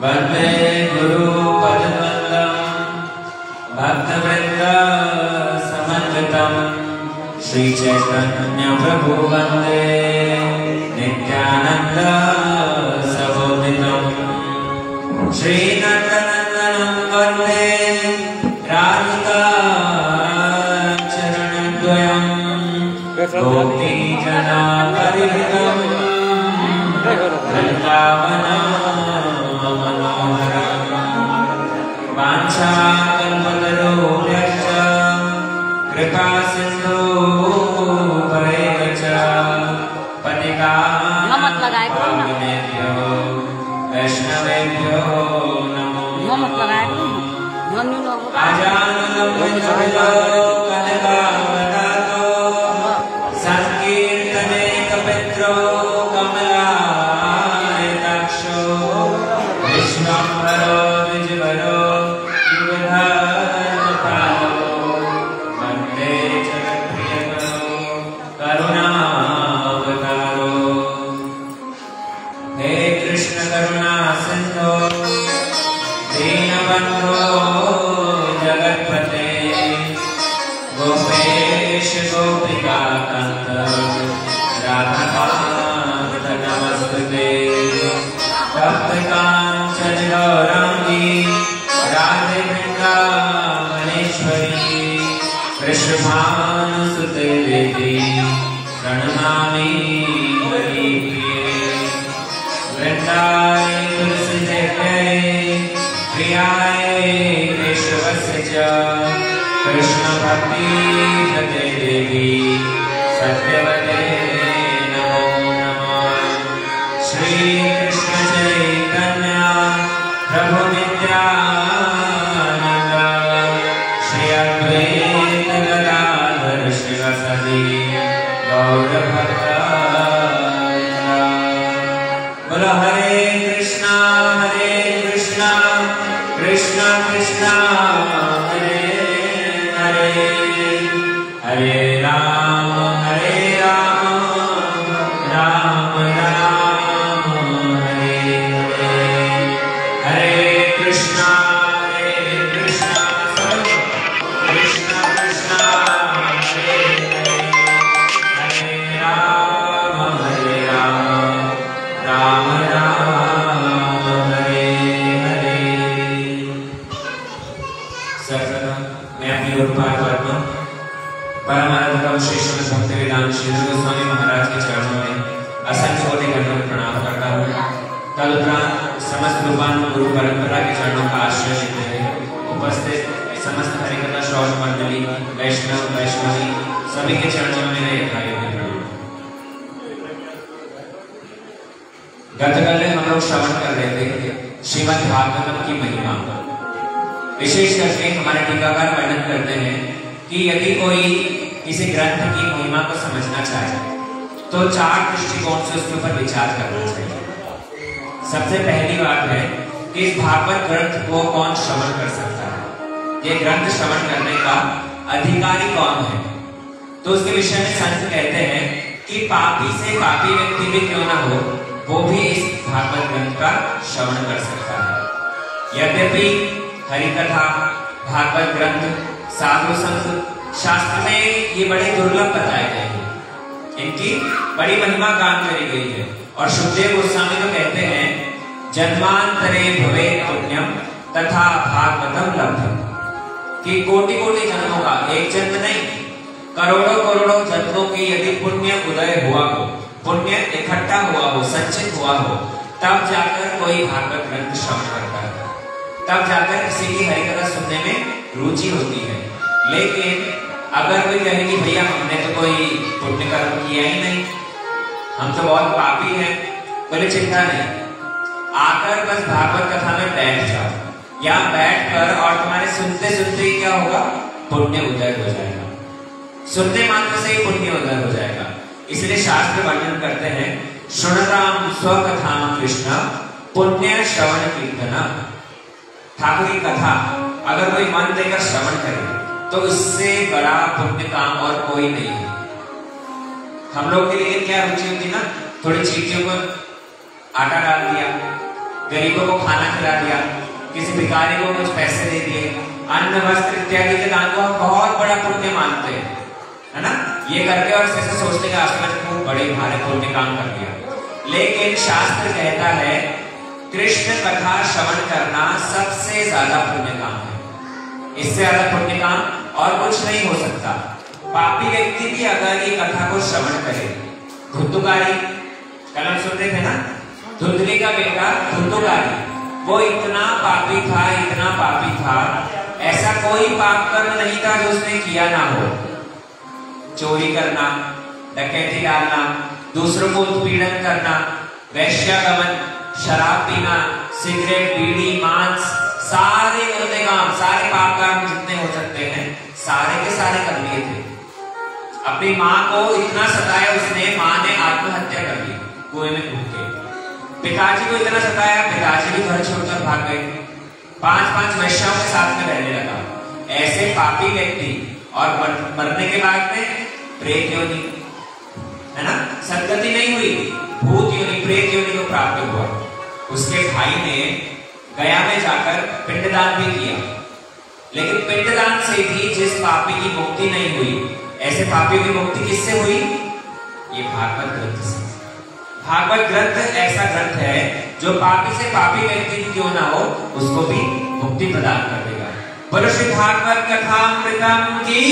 वन्दे गुरुपदवन्दं भक्तवृन्द समन्वितं श्रीचैतन्यप्रभु वन्दे नित्यानन्द सहोदितम् श्रीनन्दनन्दनं वन्दे राधिका चरणद्वयम् वाञ्छाकल्पतरोभ्यश्च कृपा सिन्धु च। पावनेभ्यो वैष्णवेभ्यो नमो मुँह ग्रंथ को कौन श्रवण कर सकता है? ये ग्रंथ श्रवण करने का अधिकारी कौन है? तो उसके विषय में संत कहते हैं कि पापी से पापी व्यक्ति भी क्यों ना हो, वो भी इस भागवत ग्रंथ का श्रवण कर सकता है। यद्यपि हरिकथा, भागवत ग्रंथ, साधु संत शास्त्र में ये बड़े दुर्लभ बताए गए हैं। इनकी बड़ी महिमा गान करी गई है। और सुखदेव गोस्वामी तो कहते हैं जन्मांतरे भवे पुण्यम तथा भागवतम लब्धम। कि कोटि कोटि जन्मों का एक जन्म नहीं, करोड़ों करोड़ों जन्मों की यदि पुण्य उदय हुआ हो, पुण्य इकट्ठा हुआ हो, संचित हुआ हो, तब जाकर कोई भागवत ग्रंथ श्रवण करता है। तब जाकर किसी की हरिकथा सुनने में रुचि होती है। लेकिन अगर कोई कहे कि भैया, हमने तो कोई पुण्य कर्म किया ही नहीं, हम तो बहुत पापी हैं, बोले, चिंता नहीं। आकर बस भागवत कथा में बैठ जाओ। या बैठ कर और तुम्हारे सुनते सुनते ही क्या होगा? पुण्य उदय हो जाएगा। सुनने मात्र से ही पुण्य उदय हो जाएगा। इसलिए शास्त्र वर्णन करते हैं सुनराम स्वकथा कृष्ण पुण्य श्रवण कीर्तन ठाकुर की कथा, अगर कोई मन देकर श्रवण करे तो उससे बड़ा पुण्य काम और कोई नहीं है। हम लोग के लिए क्या रुचि होती ना? थोड़ी चीटियों पर आटा डाल दिया। गरीबों को खाना खिला दिया, किसी भिखारी को कुछ पैसे दे दिए, अन्न, वस्त्र इत्यादि के दान को बहुत बड़ा पुण्य मानते हैं, है ना? ये करके और ऐसे सोचते हैं आज मैंने खूब बड़े भारे पुण्य काम कर दिया। लेकिन शास्त्र कहता है, कृष्ण कथा श्रवण करना सबसे ज़्यादा पुण्य काम है। इससे ज़्यादा पुण्य काम और कुछ नहीं हो सकता। पापी व्यक्ति भी अगर ये कथा को श्रवण करे धुंधुकारी कल हम सुन रहे थे ना? धुंधली का बेटा धुंधुकारी वो इतना पापी था, इतना पापी था। ऐसा कोई पाप कर्म नहीं था जो उसने किया ना हो। चोरी करना, डकैती डालना, दूसरों को उत्पीड़न करना वैश्यागमन शराब पीना, सिगरेट, बीड़ी, मांस, सारे गंदे काम सारे पाप काम जितने हो सकते हैं, सारे के सारे कर लिए थे। अपनी माँ को इतना सताया उसने, माँ ने आत्महत्या कर ली, कुएँ में कूद के। पिताजी को इतना सताया पिताजी भी घर छोड़कर भाग गए। पाँच पाँच वैश्याओं के साथ में रहने लगा। ऐसे पापी व्यक्ति और मर, मरने के बाद में प्रेत योनि है ना? सदगति नहीं हुई। भूत योनि प्रेत योनि को प्राप्त हुआ। उसके भाई ने गया में जाकर पिंडदान भी किया। लेकिन पिंडदान से भी जिस पापी की मुक्ति नहीं हुई ऐसे पापी की मुक्ति किससे हुई? ये भागवत ग्रंथ से। भागवत ग्रंथ ऐसा ग्रंथ है, जो पापी से पापी व्यक्ति क्यों ना हो, उसको भी मुक्ति प्रदान कर देगा। बोलो भागवत कथा मृतम की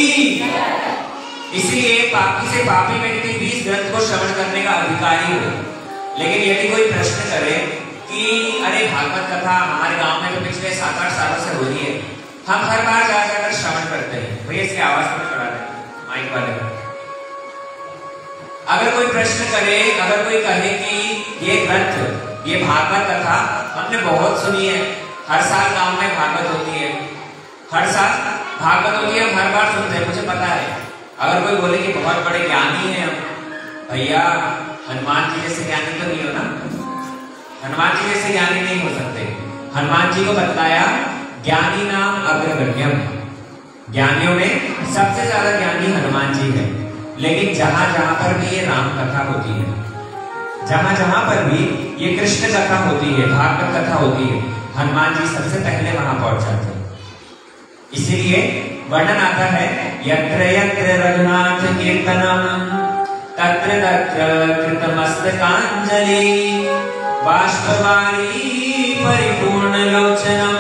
इसलिए पापी से पापी व्यक्ति भी इस ग्रंथ को श्रवण करने का अधिकारी हो लेकिन यदि कोई प्रश्न करे कि, अरे, भागवत कथा हमारे गाँव में तो पिछले सात आठ सालों से हो रही है। हम हर बार जाकर श्रवण करते हैं। भैया, इसकी आवाज़ पर चढ़ा दें। माइक वाले अगर कोई प्रश्न करे, अगर कोई कहे कि ये ग्रंथ, ये भागवत कथा हमने बहुत सुनी है। हर साल गाँव में भागवत होती है। हर साल भागवत होती है, हम हर बार सुनते हैं, मुझे पता है। अगर कोई बोले कि बहुत बड़े ज्ञानी है हम, भैया, हनुमान जी जैसे ज्ञानी तो नहीं हो ना? हनुमान जी जैसे ज्ञानी नहीं हो सकते। हनुमान जी को बताया ज्ञानी नाम अग्रगण्यम। ज्ञानियों में सबसे ज़्यादा ज्ञानी हनुमान जी है। लेकिन जहाँ जहाँ पर भी ये राम कथा होती है, जहाँ जहाँ पर भी ये कृष्ण कथा होती है, भागवत कथा होती है, हनुमान जी सबसे पहले वहाँ पहुँच जाते हैं। इसीलिए वर्णन आता है, यत्र यत्र रघुनाथ कीर्तनम, तत्र तत्र कृतमस्तकांजलि बाष्पवारी परिपूर्ण लोचनम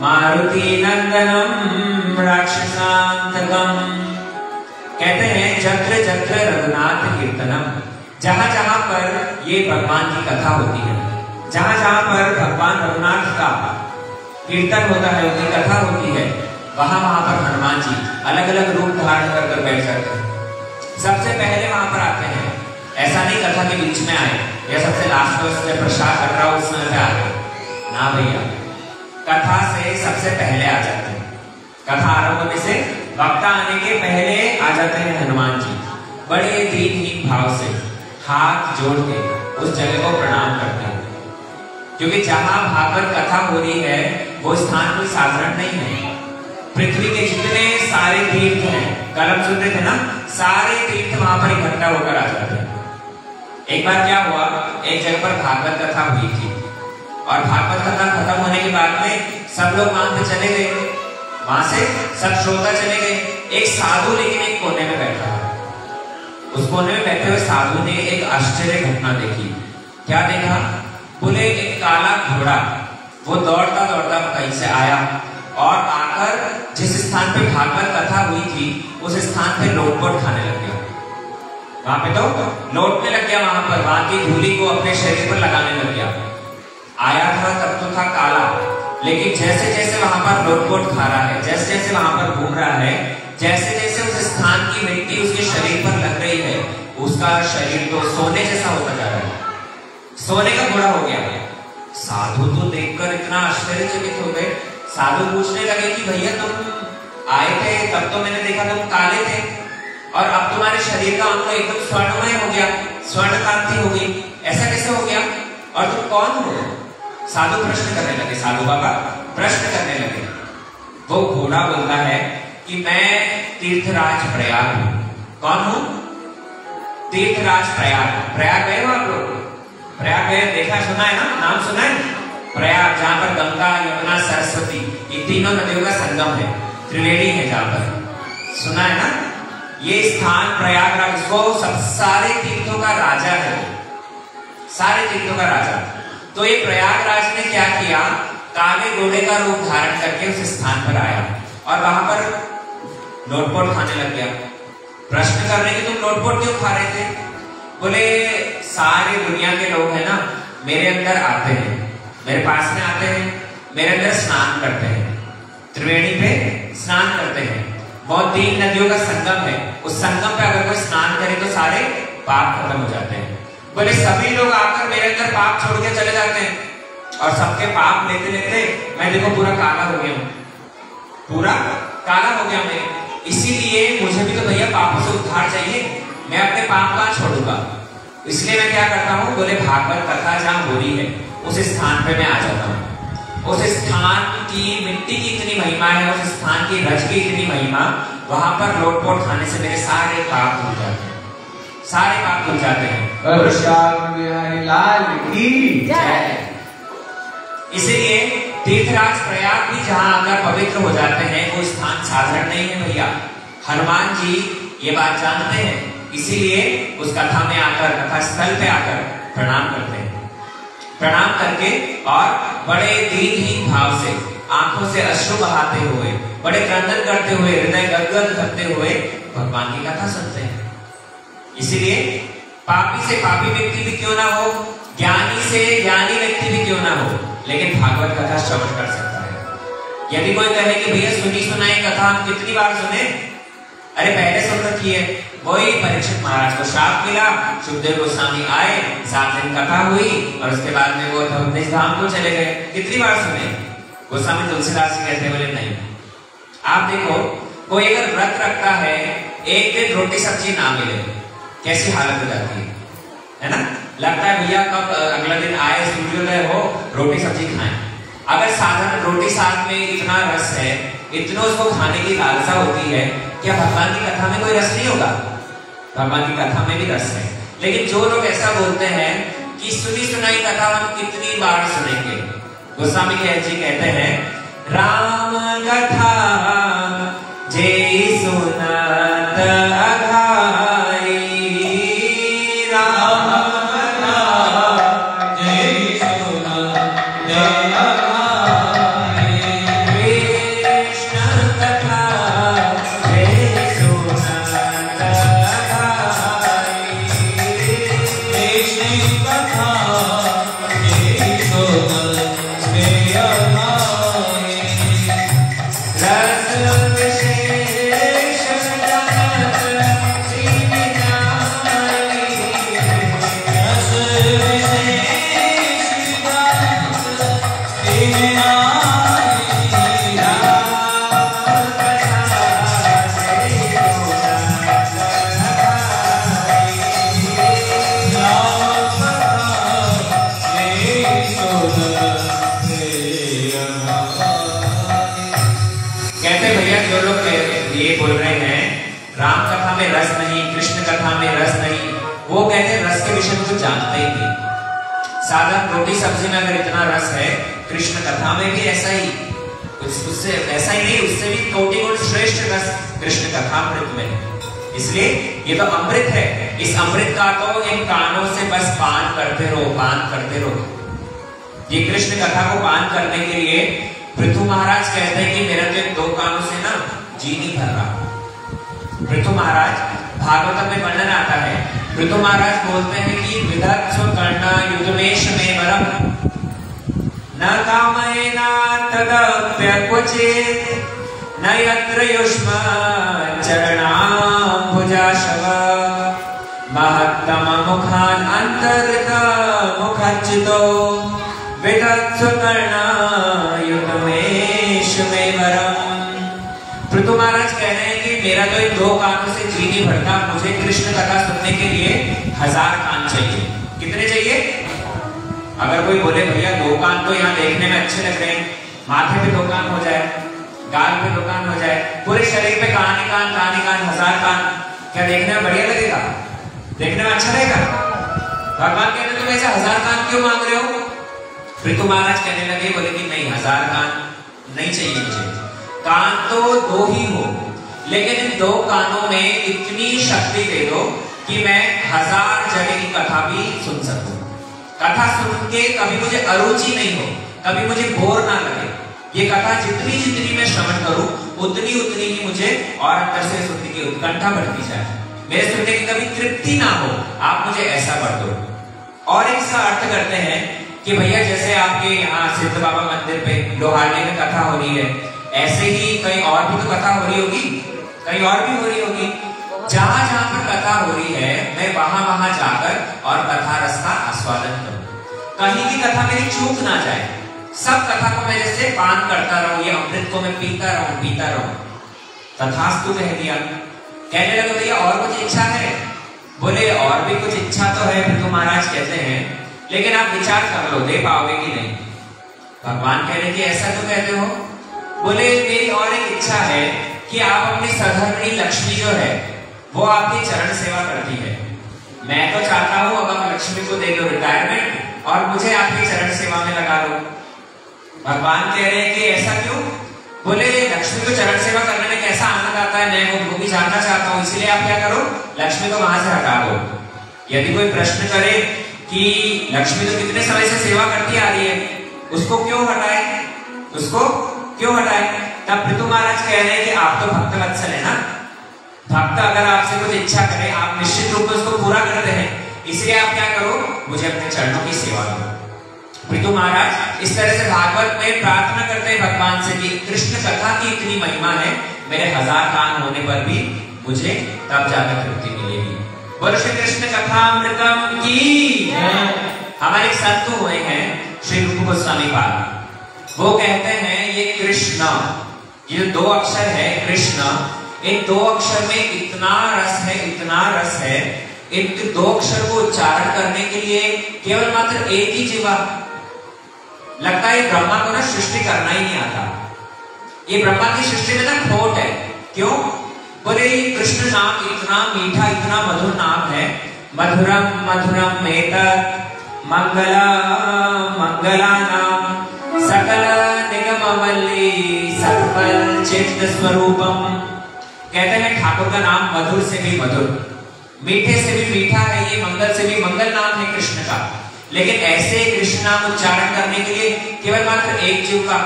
मारुति नंदनम राक्षसांतकम कहते हैं जत्र जत्र रघुनाथ कीर्तनम। जहाँ जहाँ पर ये भगवान की कथा होती है, जहाँ जहाँ पर भगवान रघुनाथ का कीर्तन होता है, उनकी कथा होती है, वहाँ वहाँ पर हनुमान जी अलग अलग रूप धारण कर कर बैठ जाते हैं। सबसे पहले वहाँ पर आते हैं। ऐसा नहीं कथा के बीच में आए, या सबसे लास्ट में उसमें प्रसाद कर रहा उस समय आ गए। ना भैया, कथा से सबसे पहले आ जाते हैं। कथा आरंभ में से वक्ता आने के पहले आ जाते हैं हनुमान जी। बड़े दीनहीन भाव से हाथ जोड़ के उस जगह को प्रणाम करते हैं। क्योंकि जहाँ भागवत कथा हो रही है, वो स्थान कोई साधारण नहीं है। पृथ्वी के जितने सारे तीर्थ हैं कल हम सुन रहे थे ना, सारे तीर्थ वहाँ पर इकट्ठा होकर आ जाते हैं। एक बार क्या हुआ, एक जगह पर भागवत कथा हुई थी। और भागवत कथा खत्म होने के बाद में सब लोग वहाँ पे चले गए। वहाँ से सब श्रोता चले गए। एक साधु लेकिन एक कोने में बैठा। उस कोने में बैठे हुए साधु ने एक आश्चर्य घटना देखी। क्या देखा? बोले, एक काला घोड़ा। वो दौड़ता दौड़ता कहीं से आया और आकर जिस स्थान पे भागवत कथा हुई थी, उस स्थान पे लोटपोट खाने लग गया। वहाँ पे तो लौटने लग गया वहाँ पर। वहाँ की धूली को अपने शरीर पर लगाने लग गया। आया था, तब तो था काला। लेकिन जैसे जैसे वहाँ पर लोटपोट खा रहा है, जैसे जैसे वहाँ पर घूम रहा है, जैसे जैसे उस स्थान की मिट्टी उसके शरीर पर लग रही है, उसका शरीर तो सोने जैसा होता जा रहा है। सोने का घोड़ा हो गया। साधु तो देखकर इतना आश्चर्यचकित हो गए। साधु पूछने लगे कि भैया तुम आए थे, तब तो मैंने देखा तुम काले थे, और अब तुम्हारे शरीर का अंग एकदम स्वर्णमय हो गया, स्वर्ण कांति हो गई। ऐसा कैसे हो गया? और तुम कौन हो? साधु प्रश्न करने लगे, साधु बाबा प्रश्न करने लगे। वो घोड़ा बोलता है कि मैं तीर्थराज प्रयाग हूँ। कौन हूँ? तीर्थराज प्रयाग। प्रयाग गए हो आप लोग? प्रयाग गए, देखा, सुना है ना? नाम सुना है? प्रयाग, जहाँ पर गंगा, यमुना, सरस्वती ये तीनों नदियों का संगम है। त्रिवेणी है जहाँ पर। सुना है ना? ये स्थान प्रयागराज को सब सारे तीर्थों का राजा है। सारे तीर्थों का राजा। तो ये प्रयागराज ने क्या किया? काले घोड़े का रूप धारण करके उस स्थान पर आया और वहाँ पर लोटपोट खाने लग गया। प्रश्न कर रहे कि, तुम लोटपोट क्यों खा रहे थे? बोले, सारे दुनिया के लोग हैं ना, मेरे अंदर आते हैं, मेरे पास में आते हैं, मेरे अंदर स्नान करते हैं, त्रिवेणी पे स्नान करते हैं। बहुत तीन नदियों का संगम है, उस संगम पे अगर कोई स्नान करे तो सारे पाप खत्म हो जाते हैं। बोले, सभी लोग आकर मेरे अंदर पाप छोड़ और सबके पाप लेते लेते मैं देखो पूरा काला हो गया हूँ। पूरा काला हो गया मैं। इसीलिए मुझे भी तो भैया पापों से उद्धार चाहिए। मैं अपने पाप का छोड़ूँगा? इसलिए मैं क्या करता हूँ बोले भागवत कथा जहाँ हो रही है उस स्थान पे मैं आ जाता हूँ। उस स्थान की मिट्टी की इतनी महिमा है उस स्थान की रज की इतनी महिमा वहाँ पर लोटपोट खाने से मेरे सारे पाप धुल जाते हैं। सारे पाप धुल जाते हैं। लाल की। जय। इसीलिए तीर्थराज प्रयाग भी जहाँ आकर पवित्र हो जाते हैं, वो स्थान साधारण नहीं है भैया। हनुमान जी ये बात जानते हैं, इसीलिए उस कथा में आकर, कथा स्थल पे आकर प्रणाम करते हैं। प्रणाम करके और बड़े दीनहीन भाव से, आँखों से अश्रु बहाते हुए, बड़े क्रंदन करते हुए, हृदय गदगद करते हुए भगवान की कथा सुनते हैं। इसीलिए पापी से पापी व्यक्ति भी क्यों ना हो, ज्ञानी से ज्ञानी व्यक्ति भी क्यों ना हो? लेकिन भागवत कथा श्रवण कर सकता है। यदि कोई कहे कि भैया सुनी सुनाई कथा, हम कितनी बार सुने? अरे, पहले सुन रखी है। वही परीक्षित महाराज को श्राप मिला, सुखदेव गोस्वामी आए, सात दिन कथा हुई और उसके बाद में वो धर्मदेश धाम को चले गए। कितनी बार सुने? गोस्वामी तुलसीदास जी कहते बोले, नहीं। आप देखो, कोई अगर व्रत रखता है, एक दिन रोटी सब्ज़ी ना मिले, कैसी हालत हो जाती है? है ना? लगता है भैया कब अगला दिन आए सूर्योदय हो, रोटी सब्ज़ी खाएँ। अगर साधारण, रोटी साथ में इतना रस है, इतना उसको खाने की लालसा होती है, क्या भगवान की कथा में कोई रस नहीं होगा? भगवान की कथा में भी रस है। लेकिन जो लोग ऐसा बोलते हैं कि सुनी सुनाई कथा हम कितनी बार सुनेंगे, गोस्वामी जी कहते हैं, राम कथा, जय राम कथा में रस नहीं कृष्ण कथा में रस नहीं, वो कहते रस के विषय में कुछ जानते ही नहीं। साधारण रोटी सब्ज़ी में अगर इतना रस है कृष्ण कथा में भी ऐसा ही उससे, ऐसा ही नहीं, उससे भी कोटि गुण श्रेष्ठ रस कृष्ण कथामृत में है। इसलिए ये तो अमृत है। इस अमृत का तो इन कानों से बस पान करते रहो, पान करते रहो। ये कृष्ण कथा को पान करने के लिए पृथु महाराज कहते हैं कि मेरा तो दो कानों से ना जी नहीं भर रहा पृथु महाराज, भागवत में वर्णन आता है। पृथु महाराज बोलते हैं कि विदर्भ कर्ण युद्धमेश में वरम। न कामयेना तदप्यक्वचित्, न यत्र युष्म महत्तम मुखर्चितो विदत्सु कर्णायुतमेश मे वरम। मेरा तो इन दो कानों से नहीं भरता मुझे कृष्ण कथा सुनने के लिए हज़ार कान चाहिए। कितने चाहिए? अगर कोई बोले, भैया, दो कान तो यहाँ देखने में अच्छे लग रहे हैं। माथे पे दो कान हो जाए, गाल पे दो कान हो जाए, पूरे शरीर पे कान ही कान कान ही कान, हज़ार कान, क्या देखने में बढ़िया लगेगा? देखने में अच्छा रहेगा? भगवान कहते तुम ऐसे हज़ार कान क्यों मांग रहे हो? पृथु महाराज कहने लगे, बोले कि नहीं, हज़ार कान नहीं चाहिए मुझे। कान तो दो ही हो लेकिन इन दो कानों में इतनी शक्ति दे दो कि मैं हज़ार जगह की कथा भी सुन सकूँ। कथा सुन के कभी मुझे अरुचि नहीं हो, कभी मुझे बोर ना लगे। ये कथा जितनी जितनी मैं श्रवण करूँ, उतनी उतनी ही मुझे और अंदर से सुनने की उत्कंठा बढ़ती जाए। मेरे सुनने की कभी तृप्ति ना हो, आप मुझे ऐसा कर दो। और इसका अर्थ करते हैं कि भैया, जैसे आपके यहाँ सिद्ध बाबा मंदिर पे लोहारने में कथा हो रही है, ऐसे ही कहीं और भी तो कथा हो रही होगी? कहीं और भी हो रही होगी। जहाँ जहाँ पर कथा हो रही है, मैं वहाँ वहाँ जाकर और कथा रस का आस्वादन करूँ। कहीं की कथा मेरी चूक ना जाए। सब कथा को मैं जैसे पान करता रहूँ, ये अमृत को मैं पीता रहूँ पीता रहूँ। तथास्तु कह दिया। कहने लगे, भैया, और कुछ इच्छा है? बोले, और भी कुछ इच्छा तो है, फिर तो महाराज कहते हैं। लेकिन आप विचार कर लो, दे पाओगे कि नहीं? भगवान कह रहे कि ऐसा तो कहते हो? बोले, मेरी और एक इच्छा है कि आप अपनी सधर्मणी लक्ष्मी जो है, वो आपकी चरण सेवा करती है। मैं तो चाहता हूँ अब आप लक्ष्मी को दे दो रिटायरमेंट और मुझे आपकी चरण सेवा में लगा दो। भगवान कह रहे हैं कि ऐसा क्यों? बोले, लक्ष्मी को चरण सेवा करने में कैसा आनंद आता है, मैं वो भी जानना चाहता हूँ, इसलिए आप क्या करो? लक्ष्मी को वहाँ से हटा दो। यदि कोई प्रश्न करे कि लक्ष्मी तो कितने समय से सेवा करती आ रही है, उसको क्यों हटाए? उसको क्यों हटाए? तब पृथु महाराज कह रहे हैं कि आप तो भक्त वत्सल है ना? भक्त अगर आपसे कुछ इच्छा करे, आप निश्चित रूप से उसको पूरा करते हैं। इसलिए आप क्या करो? मुझे अपने चरणों की सेवा करो पृथु महाराज, इस तरह से भागवत में प्रार्थना करते हैं भगवान से कि कृष्ण कथा की इतनी महिमा है, मेरे हज़ार कान होने पर भी मुझे तब जाकर तृप्ति मिलेगी। श्री कृष्ण कथा अमृतम की। हमारे संत हुए हैं, श्री रूप गोस्वामी पाल। वो कहते हैं, ये कृष्ण ये दो अक्षर है, कृष्ण। इन दो अक्षर में इतना रस है, इतना रस है। इन दो अक्षर को उच्चारण करने के लिए केवल मात्र एक ही जीवा। लगता है ब्रह्मा को ना सृष्टि करना ही नहीं आता। ये ब्रह्मा की सृष्टि में ना खोट है। क्यों? बोले, कृष्ण नाम इतना मीठा, इतना मधुर नाम है। मधुरम मधुरम मेत मंगला मंगला नाम, सकल स्वरूपम कहते हैं, ठाकुर का नाम मधुर से भी मधुर, मीठे से भी मीठा है, ये मंगल से भी मंगल नाम है कृष्ण का। लेकिन ऐसे कृष्ण नाम उच्चारण करने के लिए केवल मात्र एक जीव का।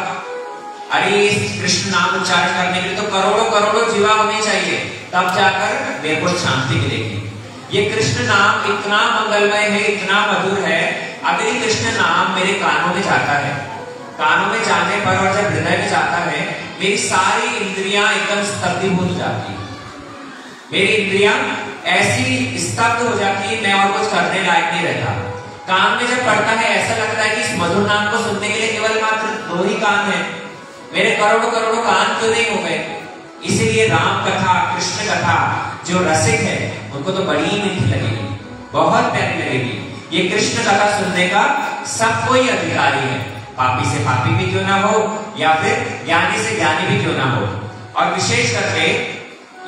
अरे कृष्ण नाम उच्चारण करने के लिए तो करोड़ों करोड़ों जीवा होने चाहिए, तब जाकर मेरे को शांति मिलेगी। ये कृष्ण नाम इतना मंगलमय है, इतना मधुर है अगर ये कृष्ण नाम मेरे कानों में जाता है। कानों में जाने पर और जब हृदय में जाता है, मेरी सारी इंद्रियाँ एकदम स्तब्धीभूत हो जाती है। मेरी इंद्रियाँ ऐसी स्तब्ध हो जाती है, मैं और कुछ करने लायक नहीं रहता। कान में जब पड़ता है, ऐसा लगता है कि इस मधुर नाम को सुनने के लिए केवल मात्र दो ही कान है। मेरे करोड़ों करोड़ों कान क्यों नहीं हो गए? इसीलिए राम कथा कृष्ण कथा जो रसिक है, उनको तो बड़ी ही मीठी लगेगी, बहुत प्यारी लगेगी। ये कृष्ण कथा सुनने का सब कोई अधिकारी है। पापी से पापी भी क्यों ना हो, या फिर ज्ञानी से ज्ञानी भी क्यों ना हो? और विशेष करके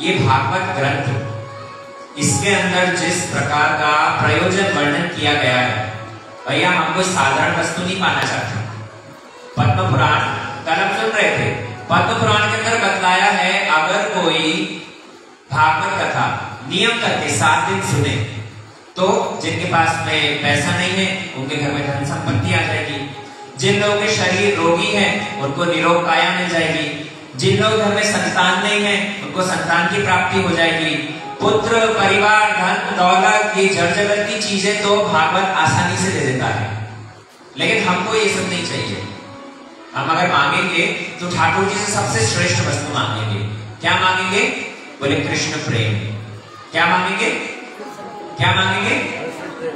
ये भागवत ग्रंथ, इसके अंदर जिस प्रकार का प्रयोजन वर्णन किया गया है, भैया हम कोई साधारण वस्तु नहीं पाना चाहते। पद्म पुराण, कल हम सुन रहे थे, पद्म पुराण के अंदर बतलाया है, अगर कोई भागवत कथा, नियम करके सात दिन सुने तो जिनके पास में पैसा नहीं है, उनके घर में धन संपत्ति आ जाएगी। जिन लोगों के शरीर रोगी है, उनको निरोग काया मिल जाएगी। जिन लोग घर में संतान नहीं है, उनको संतान की प्राप्ति हो जाएगी। पुत्र, परिवार, धन, दौलत, ये जड़ जगत की चीज़ें तो भागवत आसानी से दे देता है। लेकिन हमको ये सब नहीं चाहिए। हम अगर मांगेंगे तो ठाकुर जी से सबसे श्रेष्ठ वस्तु मांगेंगे। क्या मांगेंगे? बोले, कृष्ण प्रेम। क्या मांगेंगे? क्या मांगेंगे?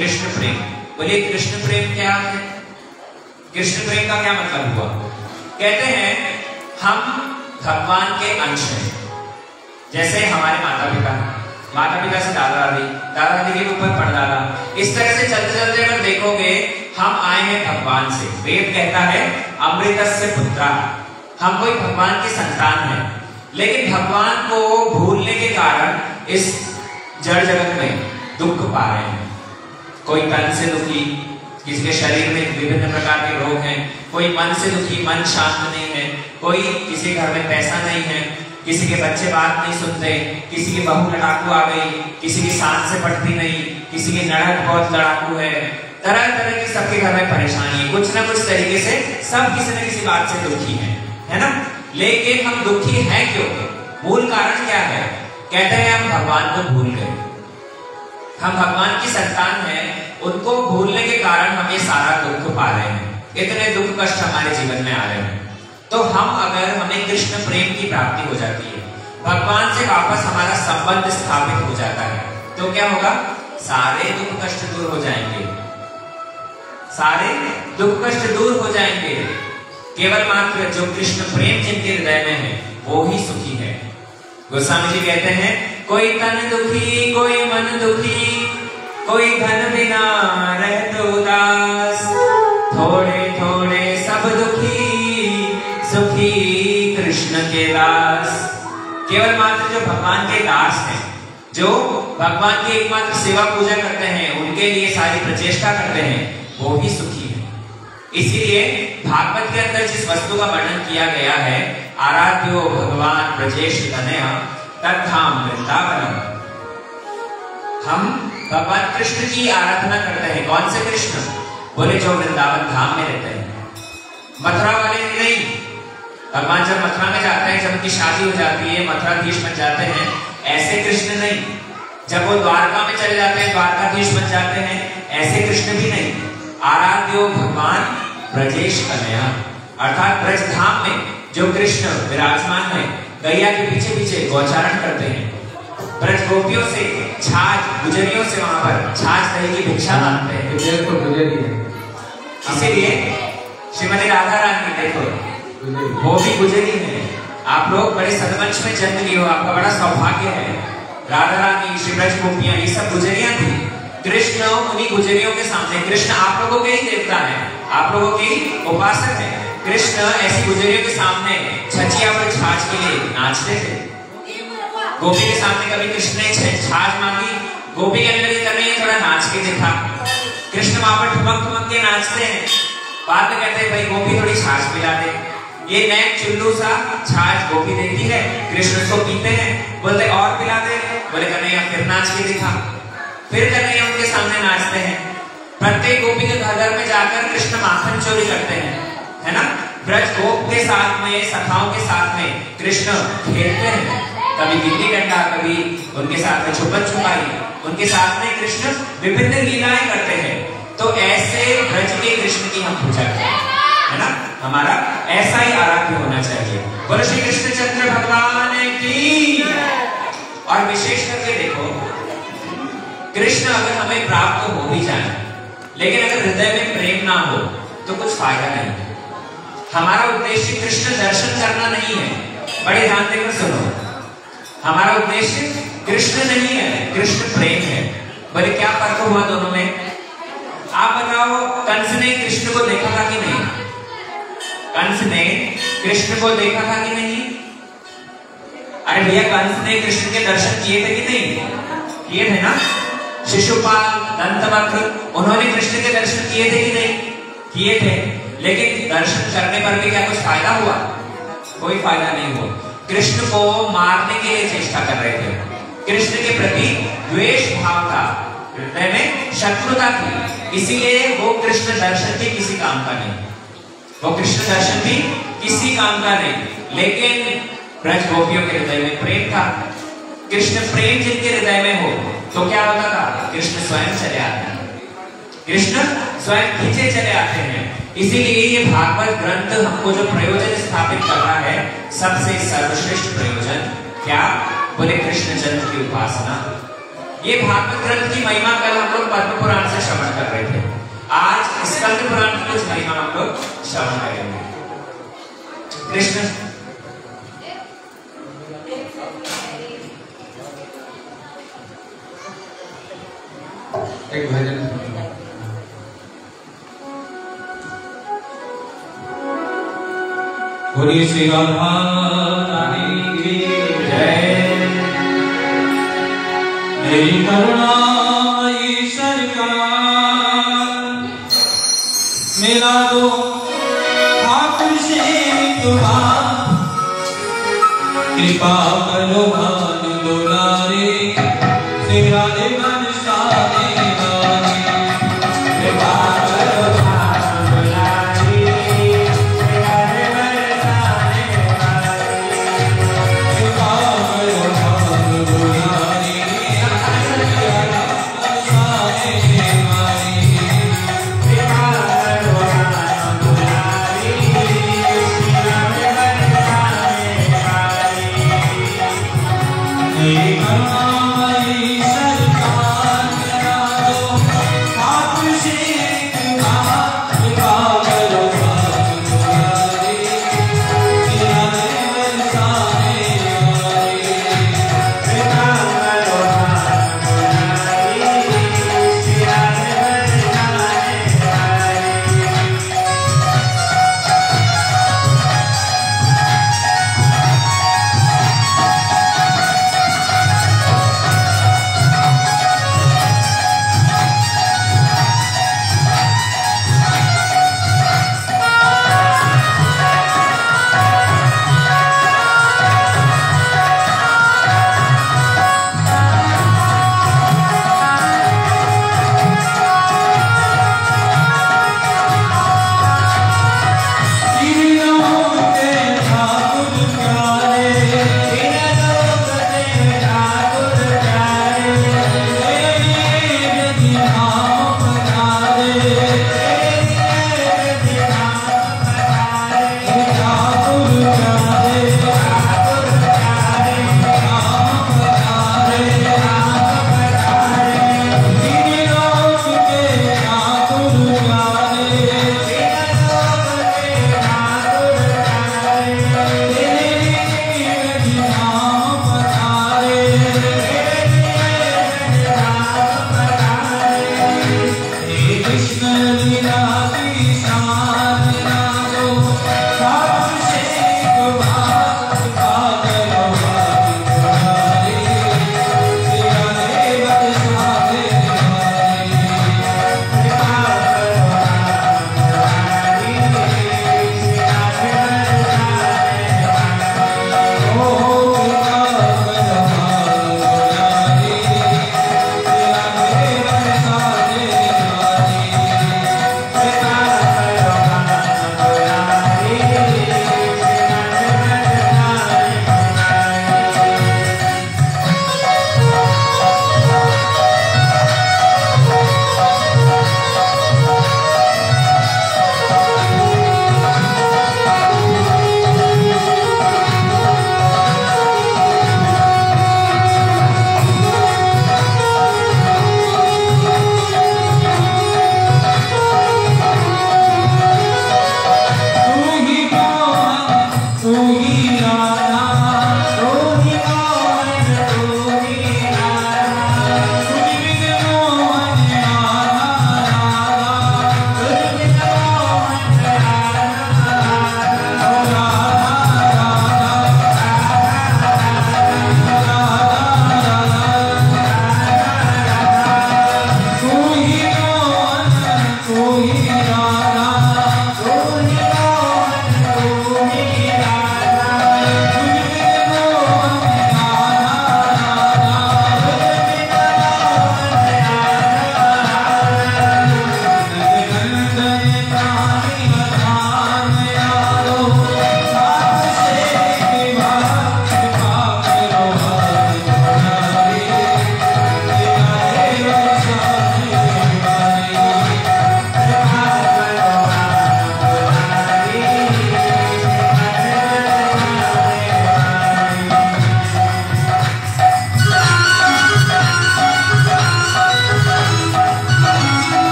कृष्ण प्रेम। बोले, कृष्ण प्रेम क्या है? कृष्ण प्रेम का क्या मतलब हुआ? कहते हैं, हम भगवान के अंश हैं। जैसे हमारे माता पिता माता पिता से दादा दादी दादा दादी के ऊपर परदादा इस तरह से चलते चलते अगर देखोगे, हम आए हैं भगवान से। वेद कहता है अमृत से पुत्रा। हम कोई भगवान की संतान है। लेकिन भगवान को भूलने के कारण इस जड़ जगत में दुख पा रहे हैं। कोई तन से दुखी किसी के शरीर में विभिन्न प्रकार के रोग हैं। कोई मन से दुखी, मन शांत नहीं है। कोई किसी घर में पैसा नहीं है। किसी के बच्चे बात नहीं सुनते। किसी की बहू लड़ाकू आ गई। किसी की सांस से पटती नहीं। किसी की नड़क बहुत लड़ाकू है। तरह तरह की सबके घर में परेशानी। है कुछ ना कुछ तरीके से सब किसी न किसी बात से दुखी है। है ना? लेकिन हम दुखी हैं क्यों? मूल कारण क्या है? कहते हैं हम भगवान को भूल गए। हम भगवान की संतान हैं, उनको भूलने के कारण हम ये सारा दुख पा रहे हैं। इतने दुख कष्ट हमारे जीवन में आ रहे हैं। तो हम अगर, हमें कृष्ण प्रेम की प्राप्ति हो जाती है, भगवान से वापस हमारा संबंध स्थापित हो जाता है तो क्या होगा? सारे दुख कष्ट दूर हो जाएँगे। सारे दुख कष्ट दूर हो जाएँगे। केवल मात्र जो कृष्ण प्रेम जिनके हृदय में है, वो ही सुखी है। गोस्वामी जी कहते हैं, कोई तन दुखी, कोई मन दुखी, कोई धन बिना रहते उदास। थोड़े थोड़े सब दुखी, सुखी कृष्ण के दास। केवल मात्र जो भगवान के दास हैं, जो भगवान की एकमात्र सेवा पूजा करते हैं, उनके लिए सारी प्रचेष्टा करते हैं, वो भी सुखी है। इसीलिए भागवत के अंदर जिस वस्तु का वर्णन किया गया है, आराध्यो भगवान ब्रजेश वृंदावनम। हम भगवान कृष्ण की आराधना करते हैं। कौन से कृष्ण? बोले, जो वृंदावन धाम में रहते हैं। मथुरा वाले नहीं। भगवान जब मथुरा में जाते हैं जब उनकी शादी हो जाती है, मथुराधीश बन जाते हैं, ऐसे कृष्ण नहीं। जब वो द्वारका में चले जाते हैं, द्वारकाधीश बन जाते हैं, ऐसे कृष्ण भी नहीं। आराध्यो भगवान ब्रजेश कन्या अर्थात ब्रज धाम में जो कृष्ण विराजमान है गैया के पीछे पीछे गौचारण करते हैं। ब्रज गोपियों से छाछ गुजरियों से वहाँ पर छाछ दही की भिक्षा मांगते हैं। गुजर तो गुजरी है इसीलिए श्रीमती राधा रानी देखो वो भी गुजरी है आप लोग बड़े सदवंश में जन्म लिए हो आपका बड़ा सौभाग्य है। राधा रानी श्री ब्रज गोपियाँ ये सब गुजरिया थी। कृष्ण उन्हीं गुजरियों के सामने। कृष्ण आप लोगों के ही देवता है। आप लोगों की उपासक है। कृष्ण ऐसी गुजरियों के सामने छचिया पर छाछ के लिए नाचते थे। गोपी के सामने कभी कृष्ण ने छाछ मांगी। गोपी के अंदर कर रही है थोड़ा नाच के देखा। कृष्ण वहाँ पर ठुमक ठुमक के नाचते हैं। बाद में कहते हैं, भाई, गोपी थोड़ी छाछ पिला दे। ये नैक चुल्लू सा छाछ गोपी देती है। कृष्ण उसको पीते हैं। बोलते, और पिला दे। बोले, कन्हैया, फिर नाच के दिखा। फिर कन्हैया उनके सामने नाचते हैं। प्रत्येक गोपी के घर में जाकर कृष्ण माखन चोरी करते हैं, है ना? ब्रज गोप के साथ में, सखाओं के साथ में कृष्ण खेलते हैं। कभी गिल्ली डंडा, कभी उनके साथ में छुपन छुपाई। उनके साथ में कृष्ण विभिन्न लीलाएँ करते हैं। तो ऐसे ब्रज के कृष्ण की हम पूजा करें, है ना? हमारा ऐसा ही आराध्य होना चाहिए। बोलो श्री कृष्ण चंद्र भगवान की और विशेष करके देखो कृष्ण अगर हमें प्राप्त तो हो भी जाए, लेकिन अगर हृदय में प्रेम ना हो तो कुछ फ़ायदा नहीं। हमारा उद्देश्य कृष्ण दर्शन करना नहीं है। बड़े ध्यान देकर सुनो। हमारा उद्देश्य कृष्ण नहीं है, कृष्ण प्रेम है। बोले, क्या फ़र्क हुआ दोनों में? आप बताओ, कंस ने कृष्ण को देखा था कि नहीं? कंस ने कृष्ण को देखा था कि नहीं? अरे भैया, कंस ने कृष्ण के दर्शन किए थे कि नहीं? किए थे ना? शिशुपाल दंतवक्र, उन्होंने कृष्ण के दर्शन किए थे कि नहीं? किए थे। लेकिन दर्शन करने पर भी क्या कुछ फ़ायदा हुआ? कोई फ़ायदा नहीं हुआ। कृष्ण को मारने के लिए चेष्टा कर रहे थे। कृष्ण के प्रति द्वेष भाव था। हृदय में शत्रुता थी। इसीलिए वो कृष्ण दर्शन भी किसी काम का नहीं। वो कृष्ण दर्शन भी किसी काम का नहीं। लेकिन ब्रज गोपियों के हृदय में प्रेम था। कृष्ण प्रेम जिनके हृदय में हो तो क्या होता था? कृष्ण स्वयं चले आते हैं। कृष्ण स्वयं खींचे चले आते हैं। इसीलिए ये भागवत ग्रंथ हमको जो प्रयोजन स्थापित कर रहा है, सबसे सर्वश्रेष्ठ प्रयोजन। क्या? बोले कृष्ण चंद्र की उपासना। ये भागवत ग्रंथ की महिमा कल हम लोग पद्म पुराण से श्रवण कर रहे थे। आज स्कंद पुराण की कुछ महिमा हम लोग श्रवण करेंगे। कृष्ण एक भजन बोलिए श्री रानी की जय। मेरी करुणा, ईश्वर का। खिला दो ठाकुर से तुम्हारा कृपा करो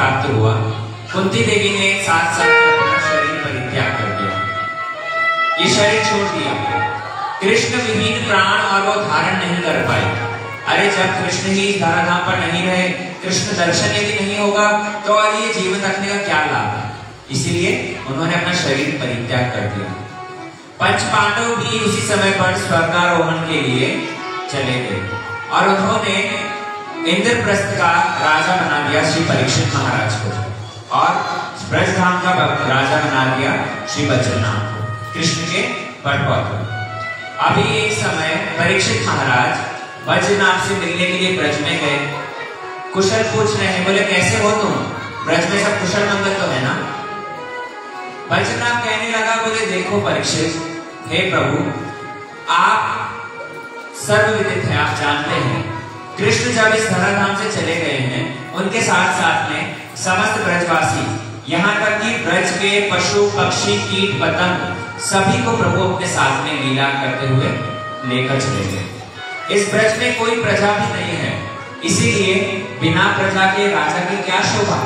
प्राप्त हुआ। कुंती देवी ने साथ साथ अपना शरीर परित्याग कर दिया। ये शरीर छोड़ दिया। कृष्ण विहीन प्राण और वो धारण नहीं कर पाए। अरे जब कृष्ण ही इस धराधाम पर नहीं रहे, कृष्ण दर्शन यदि नहीं होगा तो और ये जीवन रखने का क्या लाभ? है इसीलिए उन्होंने अपना शरीर परित्याग कर दिया। पंच पांडव भी उसी समय पर स्वर्गारोहण के लिए चले गए। और उन्होंने इंद्रप्रस्थ का राजा बना दिया श्री परीक्षित महाराज को। और ब्रजधाम का राजा बना दिया श्री बद्रीनाथ को, कृष्ण के बड़पौत्र अभी एक समय परीक्षित महाराज बद्रीनाथ से मिलने के लिए ब्रज में गए। कुशल पूछ रहे हैं, बोले, कैसे हो तुम? ब्रज में सब कुशल मंगल तो है ना? बद्रीनाथ कहने लगा, बोले, देखो परीक्षित, हे प्रभु, आप सर्वविदित हैं, आप जानते हैं। कृष्ण जब इस धराधाम से चले गए हैं, उनके साथ साथ में समस्त ब्रजवासी, यहाँ तक कि ब्रज के पशु, पक्षी, कीट, पतंग, सभी को प्रभु अपने साथ में लीला करते हुए लेकर चले गए। इस ब्रज में कोई प्रजा भी नहीं है, इसीलिए बिना प्रजा के राजा की क्या शोभा?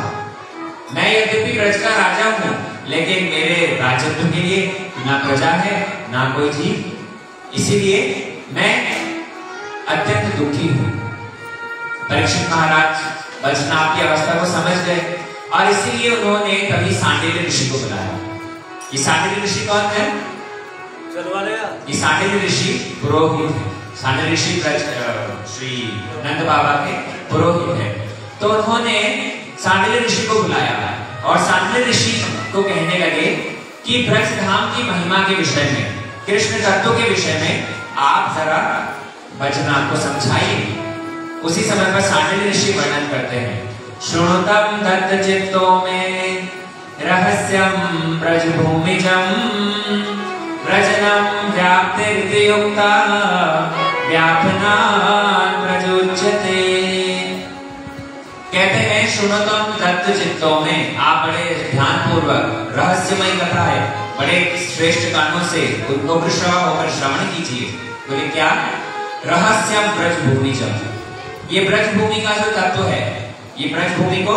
मैं यद्यपि ब्रज का राजा हूँ, लेकिन मेरे राजत्व के लिए ना प्रजा है, ना कोई जीव। इसीलिए मैं अत्यंत दुखी हूँ। परीक्षित महाराज बचनाभ की अवस्था को समझ गए और इसीलिए उन्होंने तभी सांडिल्य ऋषि को बुलाया। ये सांडिल्य ऋषि कौन है? ये सांडिल्य ऋषि पुरोहित है। सांडिल्य ऋषि श्री नंद बाबा के पुरोहित है। तो उन्होंने सांडिल्य ऋषि को बुलाया और सांडिल्य ऋषि को कहने लगे कि ब्रज धाम की महिमा के विषय में, कृष्ण तत्व के विषय में आप जरा बचनाथ को समझाइए। उसी समय पर सांडिल्य ऋषि वर्णन करते हैं। श्रुणुतम दत्त चित्तो में रहस्यम ब्रज भूमिजम व्रजनम व्याप्तिर्युक्ता व्यापना कहते हैं सुनतम तत्व चित्तों में आप बड़े ध्यान पूर्वक रहस्यमय कथा है। बड़े श्रेष्ठ कानों से उग्र होकर श्रवण कीजिए। बोले, क्या? रहस्यम ब्रज भूमि ये ब्रज भूमि का जो तत्व है, ये ब्रज भूमि को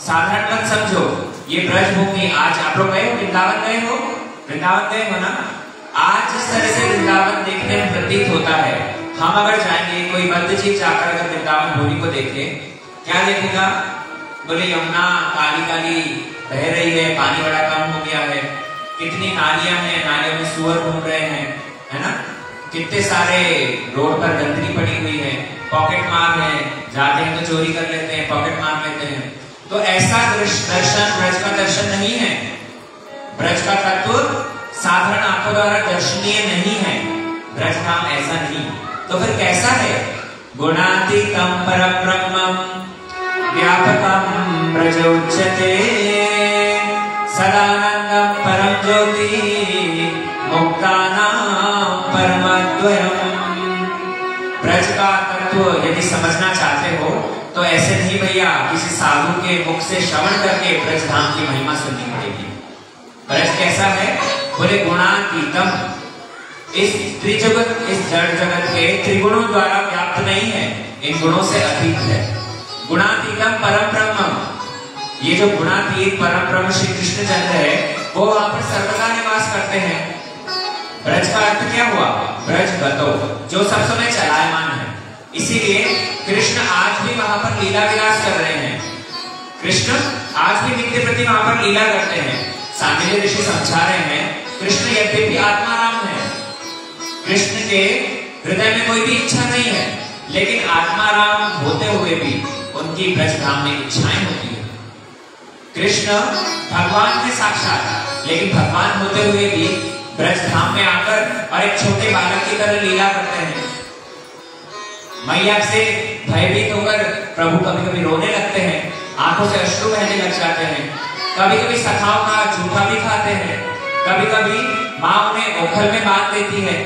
साधारण मत समझो। ये ब्रज भूमि आज आप लोग गए हो? वृंदावन गए हो? वृंदावन गए हो ना? आज जिस तरह से वृंदावन देखने में प्रतीत होता है, हम अगर जाएँगे, कोई बद्धजीव जाकर अगर वृंदावन भूमि को देखे, क्या देखेगा? बोले, यमुना, काली काली बह रही है, पानी बड़ा कम हो गया है। कितनी नालियाँ हैं, नालियों में सुअर घूम रहे हैं, है ना? कितने सारे रोड पर गंदगी पड़ी हुई है पॉकेट मार है, जाते हैं तो चोरी कर लेते हैं पॉकेट मार लेते हैं। तो ऐसा दर्शन, ब्रज का दर्शन नहीं है। ब्रज का तत्व साधारण आँखों द्वारा दर्शनीय नहीं है। ब्रज धाम ऐसा नहीं। तो फिर कैसा है? गुणातीतम पर ब्रह्म व्यापकम ब्रज उच्यते सदानंदम परम ज्योति मुक्तानाम परमद्वयम ब्रज का तत्व यदि समझना चाहते हो तो ऐसे नहीं भैया किसी साधु के मुख से श्रवण करके ब्रज धाम की महिमा सुननी पड़ेगी ब्रज कैसा है बोले गुणातीतम इस त्रिजगत इस जड़ जगत के त्रिगुणों द्वारा व्याप्त नहीं है इन गुणों से अतीत है। गुणातीतम परम ब्रह्म ये जो गुणातीत परम ब्रह्म श्री कृष्ण चंद्र है वो वहाँ पर सर्वदा निवास करते हैं। ब्रज का अर्थ क्या हुआ? ब्रज गतो जो सब समय चलायमान है। इसीलिए कृष्ण आज भी वहाँ पर लीला विलास कर रहे हैं। कृष्ण आज भी नित्य प्रति वहाँ पर लीला करते हैं। सांडिल्य ऋषि समझा रहे हैं, कृष्ण यद्यपि आत्माराम है। कृष्ण के हृदय में कोई भी इच्छा नहीं है, लेकिन आत्माराम होते हुए भी उनकी ब्रज धाम में इच्छाएँ होती है। कृष्ण भगवान के साक्षात, लेकिन भगवान होते हुए भी ब्रज धाम में आकर और एक छोटे बालक की तरह लीला करते हैं। मैया से भयभीत होकर प्रभु कभी कभी रोने लगते हैं, आँखों से अश्रु बहने लग जाते हैं। कभी कभी सखाओं का जूठा भी खाते हैं। कभी कभी माँ उन्हें ओखल में बाँध देती है।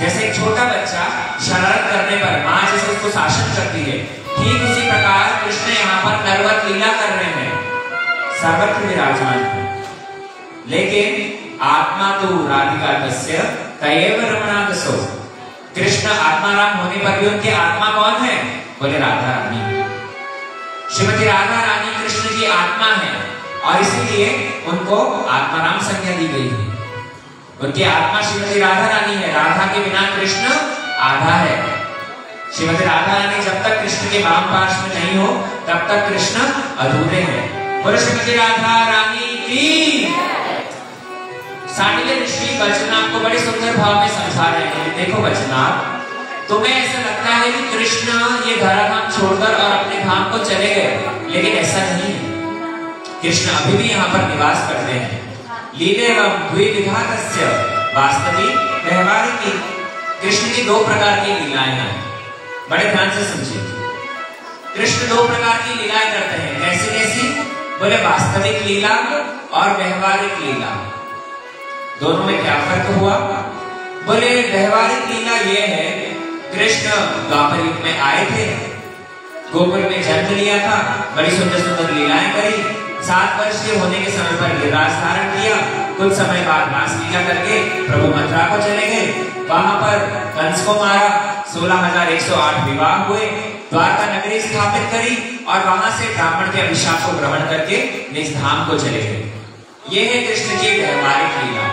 जैसे एक छोटा बच्चा शरारत करने पर माँ जैसे उसको शासन करती है। ठीक उसी प्रकार कृष्ण यहाँ पर नरवत लीला कर रहे हैं। सर्वत्र विराजमान लेकिन आत्मा तो राधिका तस्य तयेव रमणादसो कृष्ण आत्माराम होने पर भी उनकी आत्मा कौन है? बोले राधा रानी श्रीमती राधा रानी कृष्ण की आत्मा है, और इसीलिए उनको आत्माराम संज्ञा दी गई है। उनकी आत्मा श्रीमती राधा रानी है। राधा के बिना कृष्ण आधा है। श्रीमती राधा रानी जब तक कृष्ण के वाम पार्श्व में नहीं हो, तब तक कृष्ण अधूरे हैं। बोले श्रीमती राधा रानी की सांडिल्य ऋषि वचनाथ को बड़े सुंदर भाव में समझा रहे हैं। देखो वचनाथ तुम्हें ऐसा लगता है कि कृष्ण ये धराधाम छोड़कर और अपने धाम को चले गए, लेकिन ऐसा नहीं है। कृष्ण अभी भी यहाँ पर निवास करते हैं। लीले एवं वास्तविक व्यवहारिक कृष्ण की दो प्रकार की लीलाएँ हैं। बड़े ध्यान से समझिए। कृष्ण दो प्रकार की लीलाएँ करते हैं। कैसी कैसी बोले वास्तविक लीला और व्यवहारिक लीला। दोनों में क्या फ़र्क हुआ? बोले व्यवहारिक लीला ये है कृष्ण द्वापर युग में आए थे, गोकुल में जन्म लिया था, बड़ी सुंदर सुंदर लीलाएँ करी, सात वर्ष के होने के समय पर गिरिराज धारण किया, कुछ समय बाद रास लीला करके प्रभु मथुरा को चले गए। वहाँ पर कंस को मारा, सोलह हज़ार एक सौ आठ विवाह हुए, द्वारका नगरी स्थापित करी और वहाँ से ब्राह्मण के अभिशाप को ग्रहण करके निज धाम को चले गए। ये है कृष्ण की व्यवहारिक लीला।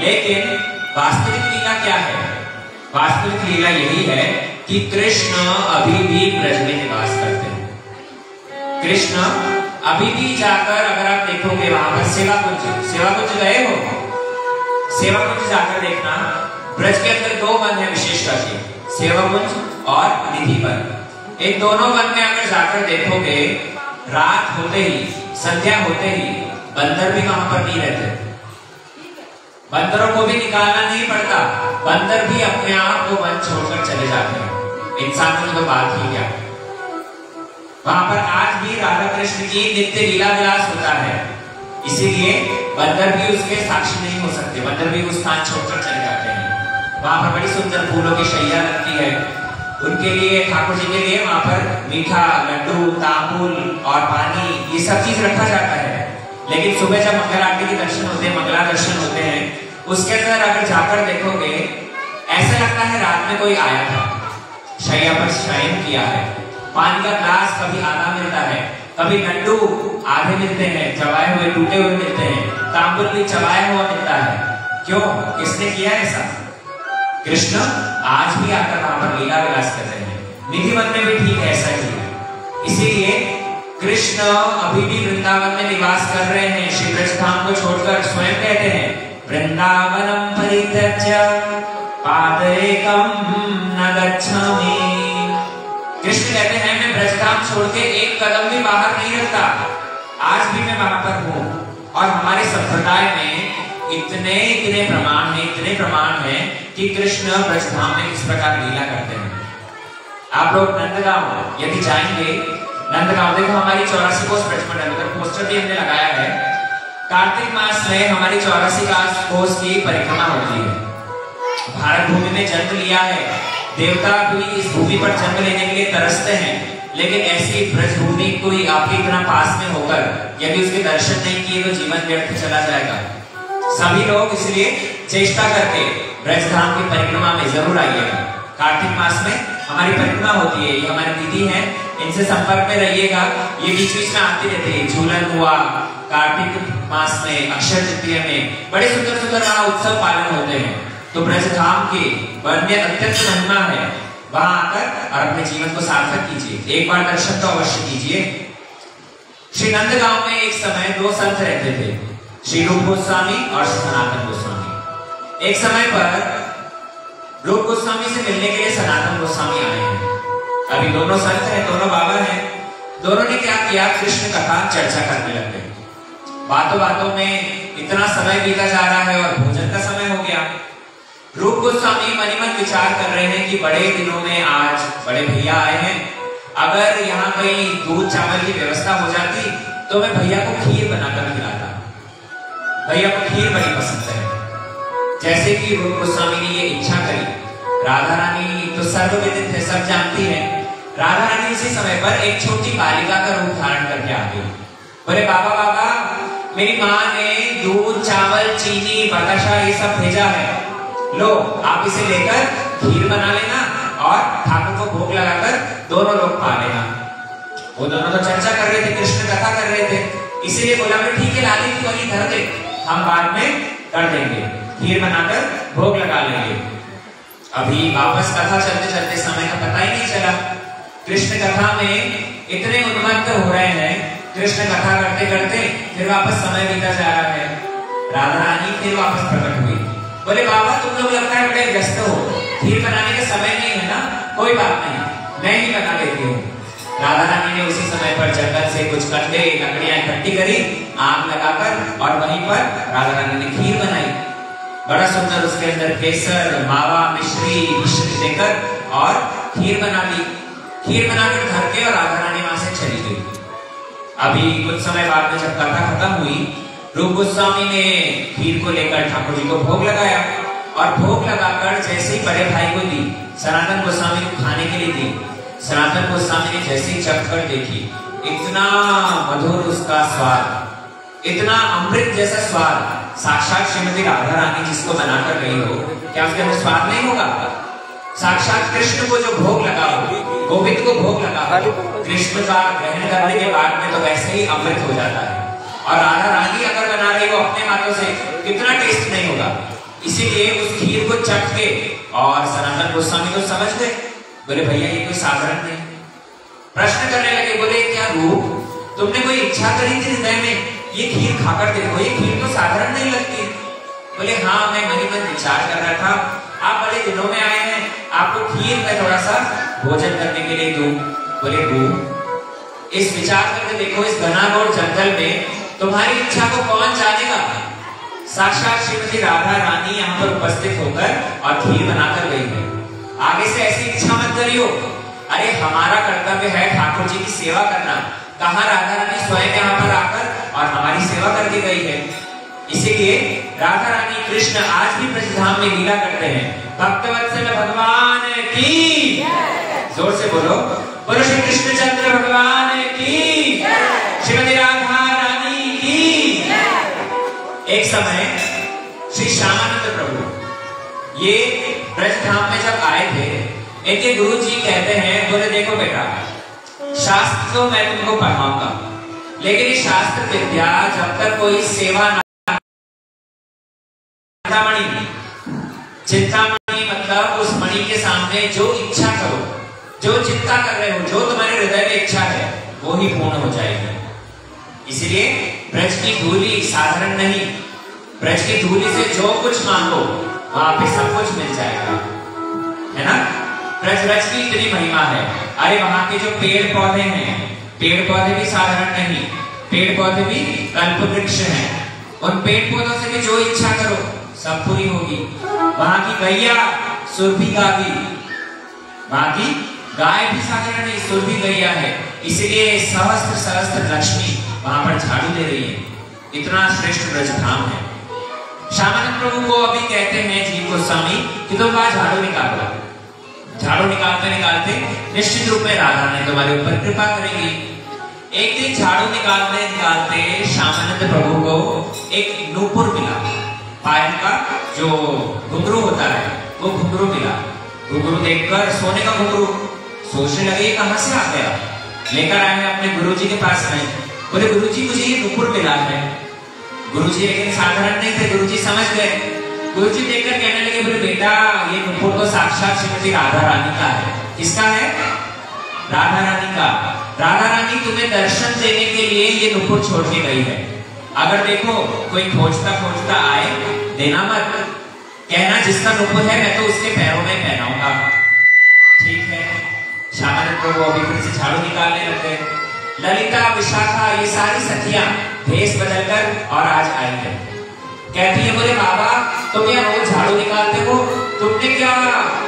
लेकिन वास्तविक लीला क्या है? वास्तविक लीला यही है कि कृष्ण अभी भी ब्रज में निवास करते हैं। कृष्ण अभी भी जाकर अगर आप देखोगे, वहाँ पर सेवा कुंज सेवा कुंज गए हो? सेवा कुंज जाकर देखना, ब्रज के अंदर दो वन है विशेष करके सेवा कुंज और निधि वन। इन दोनों वन में अगर जाकर देखोगे, रात होते ही, संध्या होते ही, बंदर भी वहाँ पर नहीं रहते। बंदरों को भी निकालना नहीं पड़ता। बंदर भी अपने आप को वन छोड़कर चले जाते हैं। इंसान की तो बात ही क्या? वहाँ पर आज भी राधा कृष्ण की नित्य लीला विलास होता है। इसीलिए बंदर भी उसके साक्षी नहीं हो सकते। बंदर भी वो स्थान छोड़कर चले जाते हैं। वहाँ पर बड़ी सुंदर फूलों की शैया लगती है। उनके लिए, ठाकुर जी के लिए वहाँ पर मीठा, लड्डू, तांबुल और पानी, ये सब चीज़ रखा जाता है। लेकिन सुबह जब मंगल आरती के दर्शन होते हैं, मंगला दर्शन होते हैं उसके अंदर अगर जाकर देखोगे, ऐसा लगता है रात में कोई आया था। शैया पर शयन किया है। पानी का ग्लास कभी आधा मिलता है, कभी लड्डू आधे मिलते हैं, चबाए हुए, टूटे हुए मिलते हैं, तांबुल भी चबाया हुआ मिलता है। क्यों? किसने किया ऐसा? कृष्ण आज भी आकर वहाँ पर लीला विलास कर रहे हैं। निधि मन में भी ठीक ऐसा ही है। इसीलिए कृष्ण अभी भी वृंदावन में निवास कर रहे हैं। श्री ब्रज धाम को छोड़कर स्वयं कहते हैं न गच्छामि। कृष्ण कहते हैं, मैं ब्रजधाम छोड़ के एक कदम भी बाहर नहीं रखता आज भी मैं वहाँ पर हूँ। और हमारे संप्रदाय में इतने इतने प्रमाण हैं, इतने प्रमाण हैं कि कृष्ण ब्रजधाम में किस प्रकार लीला करते हैं। आप लोग नंदगांव यदि जाएँगे, नंदगांव देखो हमारी चौरासी कोस ब्रजमंडल उधर पोस्टर भी हमने लगाया है। कार्तिक मास में हमारी चौरासी कोस की परिक्रमा होती है। भारत भूमि में जन्म लिया है। देवता भी इस भूमि पर जन्म लेने के लिए तरसते हैं। लेकिन ऐसी ब्रज भूमि कोई आपके इतना पास में होकर यदि उसके दर्शन नहीं किए तो जीवन व्यर्थ चला जाएगा। सभी लोग इसलिए चेष्टा करके ब्रज धाम की परिक्रमा में ज़रूर आइएगा कार्तिक मास में हमारी परिक्रमा होती है। ये हमारी दीदी है। इनसे संपर्क में रहिएगा। ये बीच बीच में आती रहती है। झूलन हुआ कार्तिक मास में, अक्षर तृतीय में बड़े सुंदर सुंदर वहाँ उत्सव पालन होते हैं। तो ब्रज धाम के वन में अत्यंत महिमा है। वहाँ आकर और अपने जीवन को सार्थक कीजिए। एक बार दर्शन तो अवश्य कीजिए। श्री नंदगांव में एक समय दो संत रहते थे। श्री रूप गोस्वामी और श्री सनातन गोस्वामी। एक समय पर रूप गोस्वामी से मिलने के लिए सनातन गोस्वामी आए हैं। अभी दोनों संत हैं, दोनों बाबा हैं। दोनों ने क्या किया? कृष्ण कथा चर्चा करने लग गए। बातों बातों में इतना समय बीता जा रहा है और भोजन का समय हो गया। रूप गोस्वामी मन मन विचार कर रहे हैं कि बड़े दिनों में आज बड़े भैया आए हैं। अगर यहाँ कहीं दूध चावल की व्यवस्था हो जाती तो मैं भैया को खीर बनाकर खिलाता। भैया को खीर बड़ी पसंद है। जैसे कि रूप गोस्वामी ने ये इच्छा करी। राधा रानी तो सर्वविदित है, सब जानती है। राधा रानी इसी समय पर एक छोटी बालिका का रूप धारण करके आ गई। बोले, बाबा बाबा मेरी माँ ने दूध, चावल, चीनी बताशा ये सब भेजा है। लो, आप इसे लेकर खीर बना लेना और ठाकुर को भोग लगाकर दोनों लोग खा लेना। वो दोनों तो चर्चा कर रहे थे, कृष्ण कथा कर रहे थे। इसीलिए बोला मैं ठीक है लाली तू वही धर दे। हम बाद में कर देंगे। खीर बनाकर भोग लगा लेंगे। अभी वापस कथा चलते चलते समय का पता ही नहीं चला। कृष्ण कथा में इतने उन्मत्त हो रहे हैं कृष्ण कथा करते करते फिर वापस समय बीता जा रहा है। राधा रानी फिर वापस प्रकट हुई। बोले, बाबा, तुम लोग लगता है बड़े व्यस्त हो। खीर बनाने का समय नहीं है ना? कोई बात नहीं। मैं ही बना देती हूँ। राधा रानी ने उसी समय पर जंगल से कुछ कंडे, लकड़ियाँ इकट्ठी करी, आग लगाकर और वहीं पर राधा रानी ने खीर बनाई। बड़ा सुंदर उसके अंदर केसर, मावा, मिश्री मिश्री देकर और खीर बना ली। खीर बनाकर घर के और राधा रानी वहाँ से चली। अभी कुछ समय बाद में जब कथा खत्म हुई रूप गोस्वामी ने खीर को लेकर ठाकुर जी को भोग लगाया और भोग लगाकर जैसे ही बड़े भाई को दी, सनातन गोस्वामी को खाने के लिए दी, सनातन गोस्वामी ने जैसे ही चख कर देखी, इतना मधुर उसका स्वाद, इतना अमृत जैसा स्वाद, साक्षात श्रीमती राधा रानी जिसको बनाकर गई हो, क्या उसके अंदर स्वाद नहीं होगा? साक्षात कृष्ण को जो भोग लगा हो, गोविंद को भोग लगा हो, कृष्ण का ग्रहण करने के बाद में तो वैसे ही अमृत हो जाता है। और राधा रानी अगर बना रही हो अपने हाथों से, कितना टेस्ट नहीं होगा। इसीलिए उस खीर को चख के और सनातन गोस्वामी को समझ गए। बोले, भैया, ये कोई साधारण नहीं प्रश्न करने लगे, बोले, क्या रूप? तुमने कोई इच्छा करी थी हृदय में? ये खीर खाकर देखो, ये खीर तो साधारण नहीं लगती। बोले हाँ मैं मन मन विचार कर रहा था। आप बड़े दिनों में आए हैं आपको खीर में थोड़ा सा भोजन करने के लिए दूँ। बोले दू इस विचार करके देखो, इस घनाघोर जंगल में तुम्हारी इच्छा को कौन जानेगा? साक्षात श्रीमती राधा रानी यहाँ पर उपस्थित होकर और खीर बनाकर गई है। आगे से ऐसी इच्छा मत करियो। अरे, हमारा कर्तव्य है ठाकुर जी की सेवा करना। कहा राधा रानी स्वयं यहाँ पर आकर और हमारी सेवा करके गई है। इसीलिए राधा रानी कृष्ण आज भी ब्रजधाम में लीला करते हैं। भक्तवत्सल भगवान की ज़ोर से बोलो। बोलो श्री कृष्णचंद्र भगवान की श्रीमती राधा रानी की एक समय श्री श्यामानंद प्रभु, ये ब्रजधाम में जब आए थे, इनके गुरु जी कहते हैं, बोले, देखो बेटा, शास्त्र तो मैं तुमको पढ़ाऊँगा लेकिन शास्त्र विद्या जब तक कोई सेवा चिंतामणि चिंतामणि मतलब उस मणि के सामने जो इच्छा करो, जो चिंता कर रहे हो, जो तुम्हारे हृदय में इच्छा है, वो ही पूर्ण हो जाएगी। इसलिए ब्रज की धूली साधारण नहीं। ब्रज की धूली से जो कुछ मांगो, वहाँ पे सब कुछ मिल जाएगा। है ना? ब्रज ब्रज की इतनी महिमा है। अरे, वहाँ के जो पेड़ पौधे हैं पेड़ पौधे भी साधारण नहीं। पेड़ पौधे भी कल्प वृक्ष हैं। उन पेड़ पौधों से भी जो इच्छा करो सब पूरी होगी। वहाँ की गैया सुरभि गागी वहाँ की गाय भी साधारण नहीं सुरभि गैया है। इसलिए सहस्त्र सहस्त्र लक्ष्मी वहाँ पर झाड़ू दे रही है। इतना श्रेष्ठ ब्रज धाम है। श्यामानंद प्रभु को अभी कहते हैं जीव गोस्वामी कि तुम वहाँ झाड़ू निकालो। झाड़ू निकालते निकालते निश्चित रूप में राधा ने तुम्हारे ऊपर कृपा करेगी। एक दिन झाड़ू निकालते निकालते श्यामानंद प्रभु को एक नूपुर मिला। पायल का जो घुंघरू होता है, वो घुंघरू मिला। घुंघरू देखकर सोने का घुंघरू, सोचने लगे कहाँ से आ गया? लेकर आए हैं अपने गुरुजी के पास में। बोले, गुरुजी, मुझे ये नुपुर मिला है। गुरुजी लेकिन साधारण नहीं थे, गुरुजी समझ गए। गुरुजी देखकर कहने लगे, बोले, बेटा, ये नुपुर तो साक्षात श्रीमती राधा रानी का है। किसका है? राधा रानी का। राधा रानी तुम्हें दर्शन देने के लिए ये नुपुर छोड़ के गई है। अगर देखो, कोई खोजता खोजता आए, देना मत। कहना जिसका नुपुर है, मैं तो उसके पैरों में पहनाऊँगा। ठीक है। श्यामानंद वो अभी फिर से झाड़ू निकालने लग गए। ललिता, विशाखा, ये सारी सखियाँ भेष बदलकर और आज आई है। कहती है, बोले, बाबा, तुम यहाँ रोज झाड़ू निकालते हो? तुमने क्या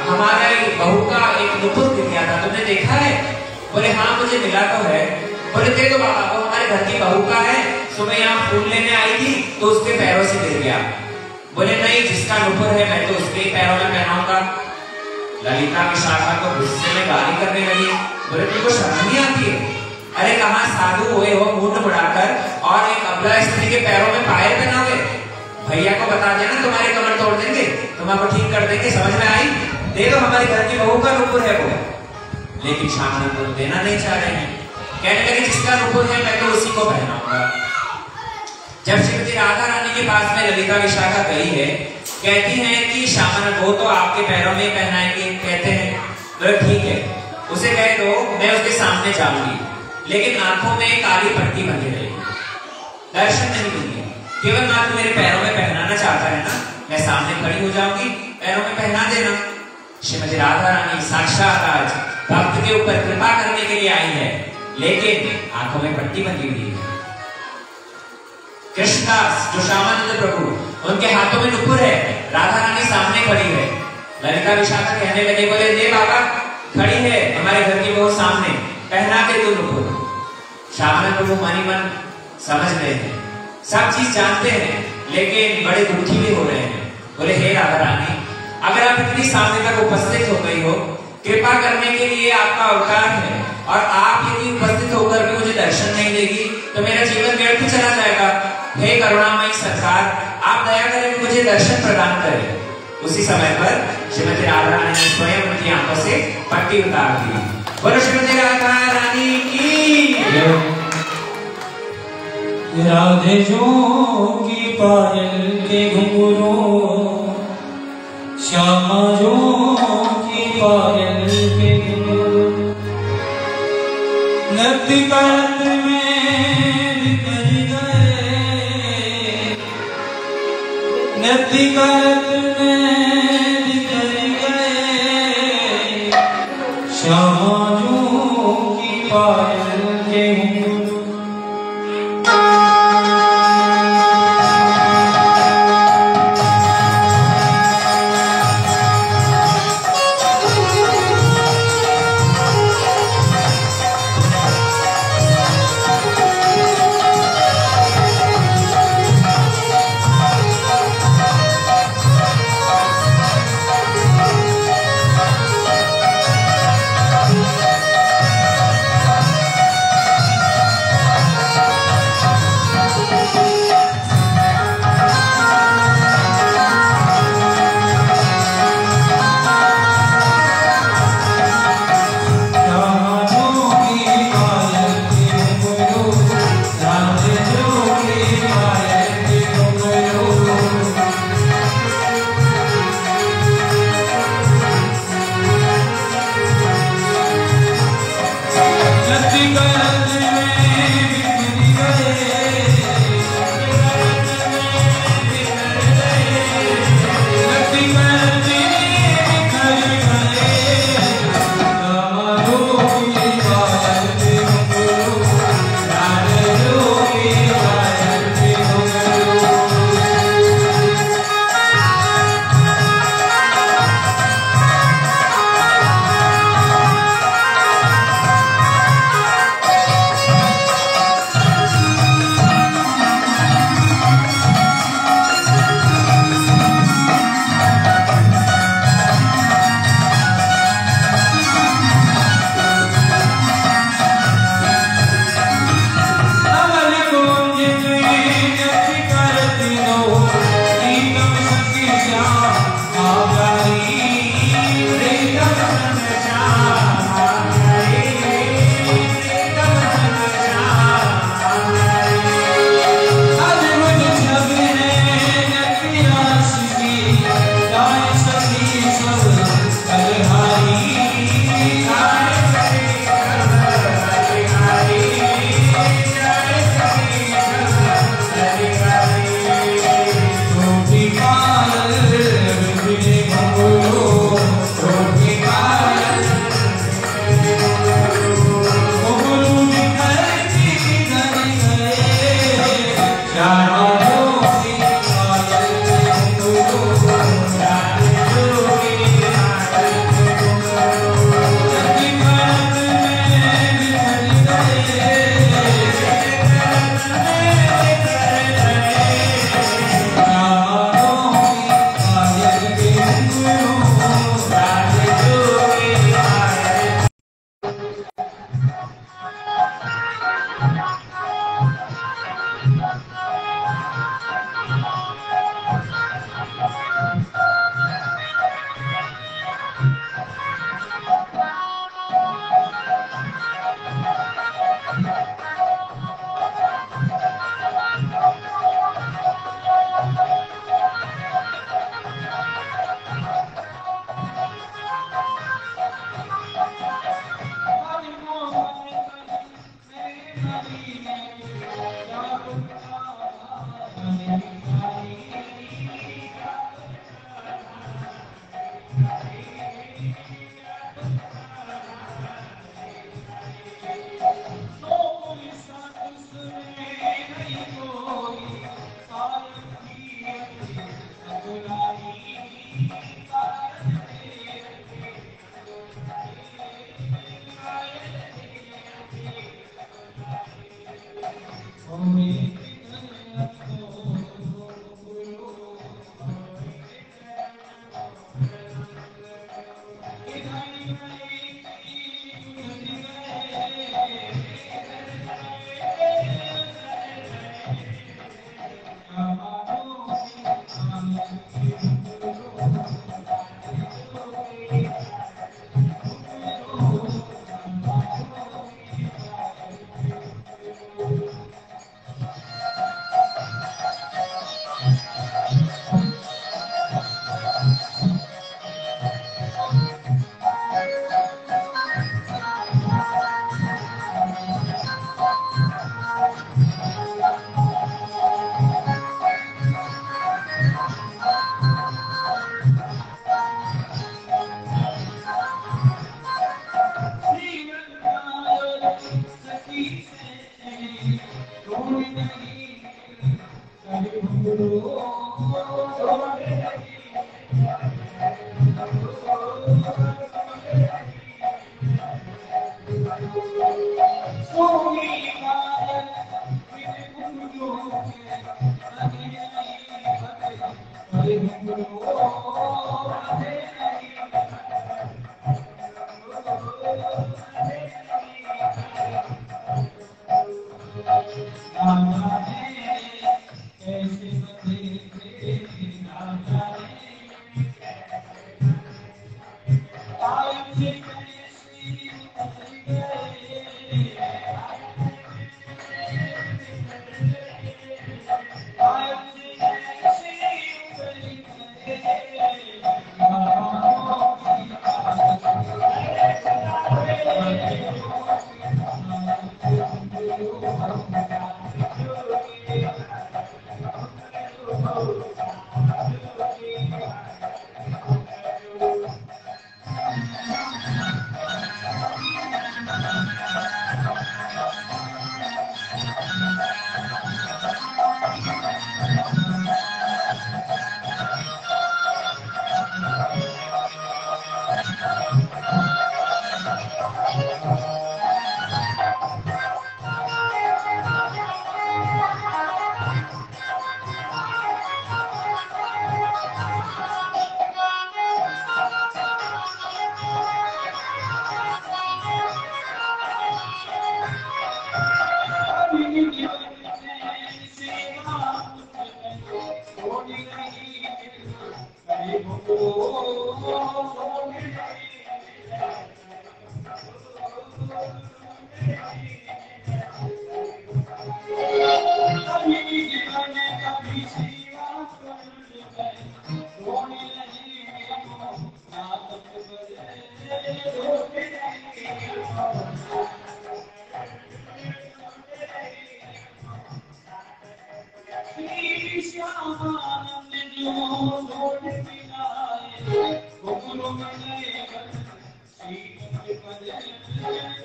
हमारे बहू का एक नुपुर गया था? तुमने देखा है? बोले हाँ मुझे मिला तो है। बोले देखो बाबा, वो हमारे घर की बहू का है। सुबह यहाँ फूल लेने आई थी तो उसके पैरों से गिर गया। बोले, नहीं, जिसका नुपुर है, मैं तो उसके पैरों में पहनाऊँगा। ललिता विशाखा को गुस्से में गाली करने लगी। बोले तुमको शर्म नहीं आती है? अरे, कहा साधु हुए हो मुंड मुड़ाकर और एक अबला स्त्री के पैरों में पायल पहनाओगे? भैया को बता देना, तुम्हारे कमर तोड़ देंगे, तुम्हारे ठीक कर देंगे, समझ में आई? दे दो, हमारे घर की बहू का नुपुर है वो। लेकिन शाम नुपुर देना नहीं चाह रहे हैं। कहने लगे, जिसका नुपुर है, मैं तो उसी को पहनाऊँगा। जब श्रीमती राधा रानी के पास में ललिता विशाखा गई है, कहती हैं कि शामन वो तो आपके पैरों में पहनाएँगे, कहते हैं। तो ठीक है। उसे कह दो मैं उसके सामने जाऊँगी। लेकिन आँखों में काली पट्टी बंधी रहेगी दर्शन नहीं दूँगी केवल मात्र मेरे पैरों में पहनाना चाहता है ना? मैं सामने खड़ी हो जाऊँगी, पैरों में पहना देना। श्रीमती राधा रानी साक्षात आज भक्त के ऊपर कृपा करने के लिए आई है, लेकिन आँखों में पट्टी बंधी हुई है। कृष्णदास, जो श्यामानंद प्रभु, उनके हाथों में नुपुर है। राधा रानी सामने खड़ी है। ललिता विशाखा कहने लगे, बोले दे बाबा, खड़ी है हमारे घर की बहू सामने। पहना के दो नुपुर। श्यामानंद प्रभु मनी मन समझ रहे हैं। सब चीज़ जानते हैं, लेकिन बड़े दुखी भी हो रहे हैं। बोले, हे राधा रानी, अगर आप इतनी सामने तक उपस्थित हो गई हो, कृपा करने के लिए आपका अवतार है। और आप यदि उपस्थित होकर भी मुझे दर्शन नहीं देगी तो मेरा जीवन व्यर्थ चला जाएगा। हे करुणामयी सरकार आप दया करें मुझे दर्शन प्रदान करें। उसी समय पर श्रीमती राधा रानी ने स्वयं उनकी आँखों से पट्टी उतार दी। बोलो श्रीमती राधा रानी की राधे जो की पायल के घुंघरू, श्यामा जो की पायल के घुंघरू। नृत्य करत नृत्य